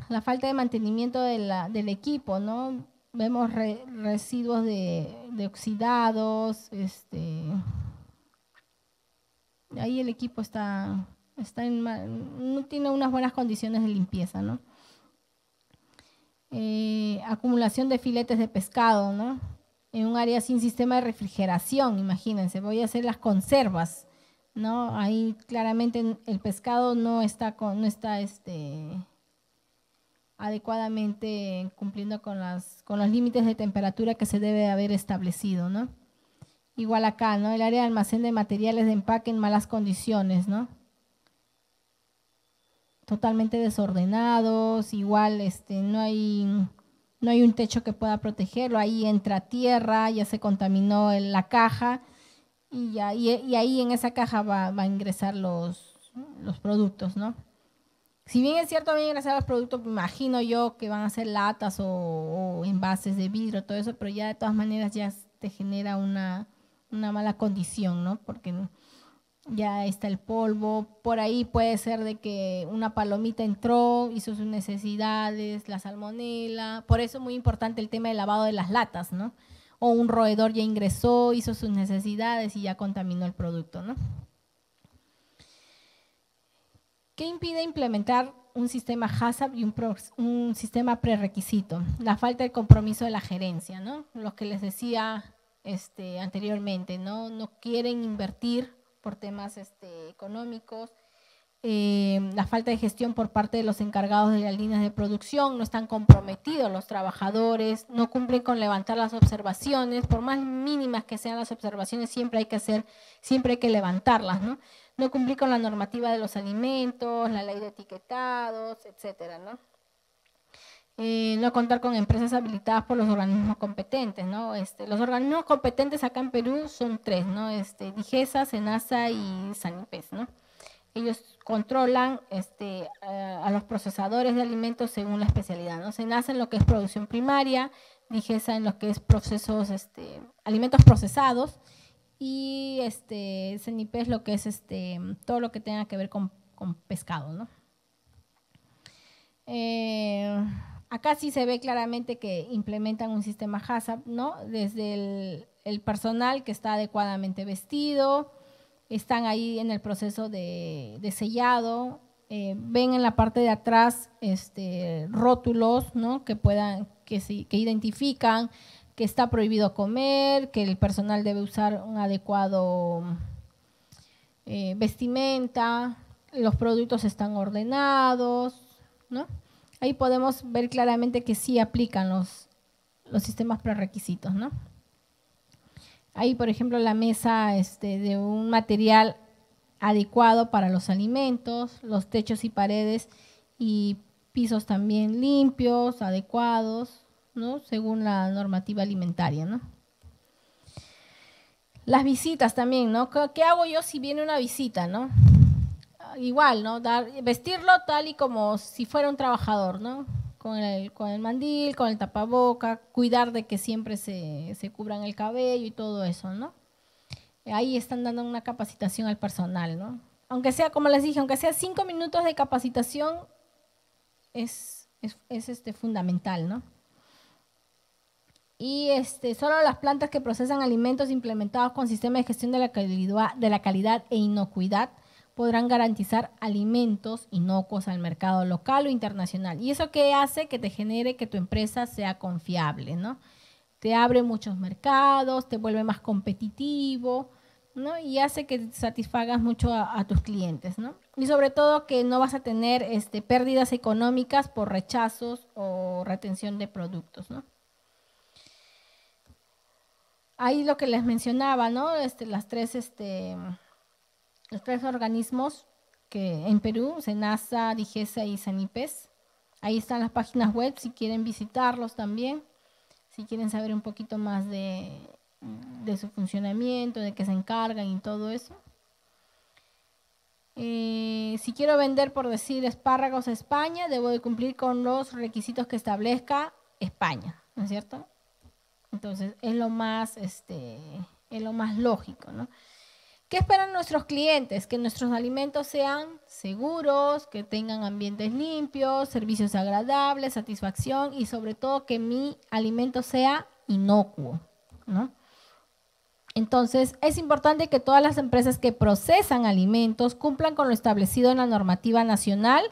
la falta de mantenimiento del equipo, ¿no? vemos residuos de, oxidados, este, ahí el equipo está, está en, no tiene unas buenas condiciones de limpieza, ¿no? Eh, acumulación de filetes de pescado, ¿no? En un área sin sistema de refrigeración, imagínense, voy a hacer las conservas, ¿no? Ahí claramente el pescado no está con, no está este adecuadamente cumpliendo con, las, con los límites de temperatura que se debe haber establecido, ¿no? Igual acá, ¿no? El área de almacén de materiales de empaque en malas condiciones, ¿no? Totalmente desordenados, igual este, no, hay, no hay un techo que pueda protegerlo, ahí entra tierra, ya se contaminó la caja y, ya, y, ahí en esa caja va, va a ingresar los, los productos, ¿no? Si bien es cierto, bien a los productos, imagino yo que van a ser latas o, envases de vidrio, todo eso, pero ya de todas maneras ya te genera una, mala condición, ¿no? Porque ya está el polvo, por ahí puede ser de que una palomita entró, hizo sus necesidades, la salmonela, por eso es muy importante el tema del lavado de las latas, ¿no? O un roedor ya ingresó, hizo sus necesidades y ya contaminó el producto, ¿no? ¿Qué impide implementar un sistema HACCP y un, sistema prerequisito? La falta de compromiso de la gerencia, ¿no? Lo que les decía este, anteriormente, ¿no? No quieren invertir por temas este, económicos. eh, la falta de gestión por parte de los encargados de las líneas de producción, no están comprometidos los trabajadores, no cumplen con levantar las observaciones, por más mínimas que sean las observaciones, siempre hay que hacer, siempre hay que levantarlas, ¿no? No cumplir con la normativa de los alimentos, la ley de etiquetados, etcétera, ¿no? Eh, no contar con empresas habilitadas por los organismos competentes, ¿no? Este, los organismos competentes acá en Perú son tres, ¿no? Este, DIGESA, SENASA y SANIPES, ¿no? Ellos controlan este, eh, a los procesadores de alimentos según la especialidad, ¿no? SENASA en lo que es producción primaria, DIGESA en lo que es procesos, este, alimentos procesados y este, CENIPES lo que es este, todo lo que tenga que ver con, con pescado, ¿no? Eh, Acá sí se ve claramente que implementan un sistema HACCP, ¿no? Desde el, personal que está adecuadamente vestido, están ahí en el proceso de, sellado, eh, ven en la parte de atrás este, rótulos, ¿no? Que puedan, que, que identifican que está prohibido comer, que el personal debe usar un adecuado eh, vestimenta, los productos están ordenados, ¿no? Ahí podemos ver claramente que sí aplican los, los sistemas prerequisitos, ¿no? Ahí, por ejemplo, la mesa este, de un material adecuado para los alimentos, los techos y paredes y pisos también limpios, adecuados, ¿no? Según la normativa alimentaria, ¿no? Las visitas también, ¿no? ¿Qué hago yo si viene una visita, ¿no? igual, ¿no? Dar, vestirlo tal y como si fuera un trabajador, ¿no? Con el, mandil, con el tapaboca, cuidar de que siempre se, cubran el cabello y todo eso, ¿no? Ahí están dando una capacitación al personal, ¿no? Aunque sea, como les dije, aunque sea cinco minutos de capacitación, es este, fundamental, ¿no? Y este, solo las plantas que procesan alimentos implementados con sistemas de gestión de la calidad, e inocuidad podrán garantizar alimentos inocuos al mercado local o internacional. ¿Y eso qué hace? Que te genere que tu empresa sea confiable, ¿no? Te abre muchos mercados, te vuelve más competitivo, ¿no? Y hace que satisfagas mucho a, tus clientes, ¿no? Y sobre todo que no vas a tener este, pérdidas económicas por rechazos o retención de productos, ¿no? Ahí lo que les mencionaba, ¿no? Este, las tres, este, los tres organismos que en Perú, SENASA, DIGESA y SANIPES. Ahí están las páginas web si quieren visitarlos también, si quieren saber un poquito más de, su funcionamiento, de qué se encargan y todo eso. Eh, si quiero vender, por decir, espárragos a España, debo de cumplir con los requisitos que establezca España, ¿no es cierto? Entonces, es lo más, este, es lo más lógico, ¿no? ¿Qué esperan nuestros clientes? Que nuestros alimentos sean seguros, que tengan ambientes limpios, servicios agradables, satisfacción y sobre todo que mi alimento sea inocuo, Entonces, es importante que todas las empresas que procesan alimentos cumplan con lo establecido en la normativa nacional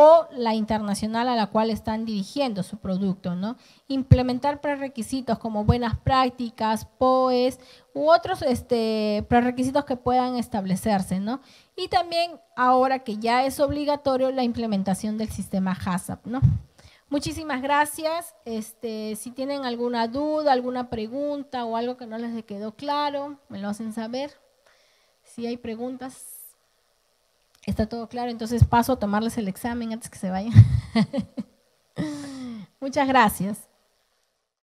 o la internacional a la cual están dirigiendo su producto, ¿no? Implementar prerequisitos como buenas prácticas, POES u otros este, prerequisitos que puedan establecerse, ¿no? Y también ahora que ya es obligatorio la implementación del sistema HACCP, ¿no? Muchísimas gracias. Este, si tienen alguna duda, alguna pregunta o algo que no les quedó claro, me lo hacen saber. Si hay preguntas. Está todo claro, entonces paso a tomarles el examen antes que se vayan. Muchas gracias.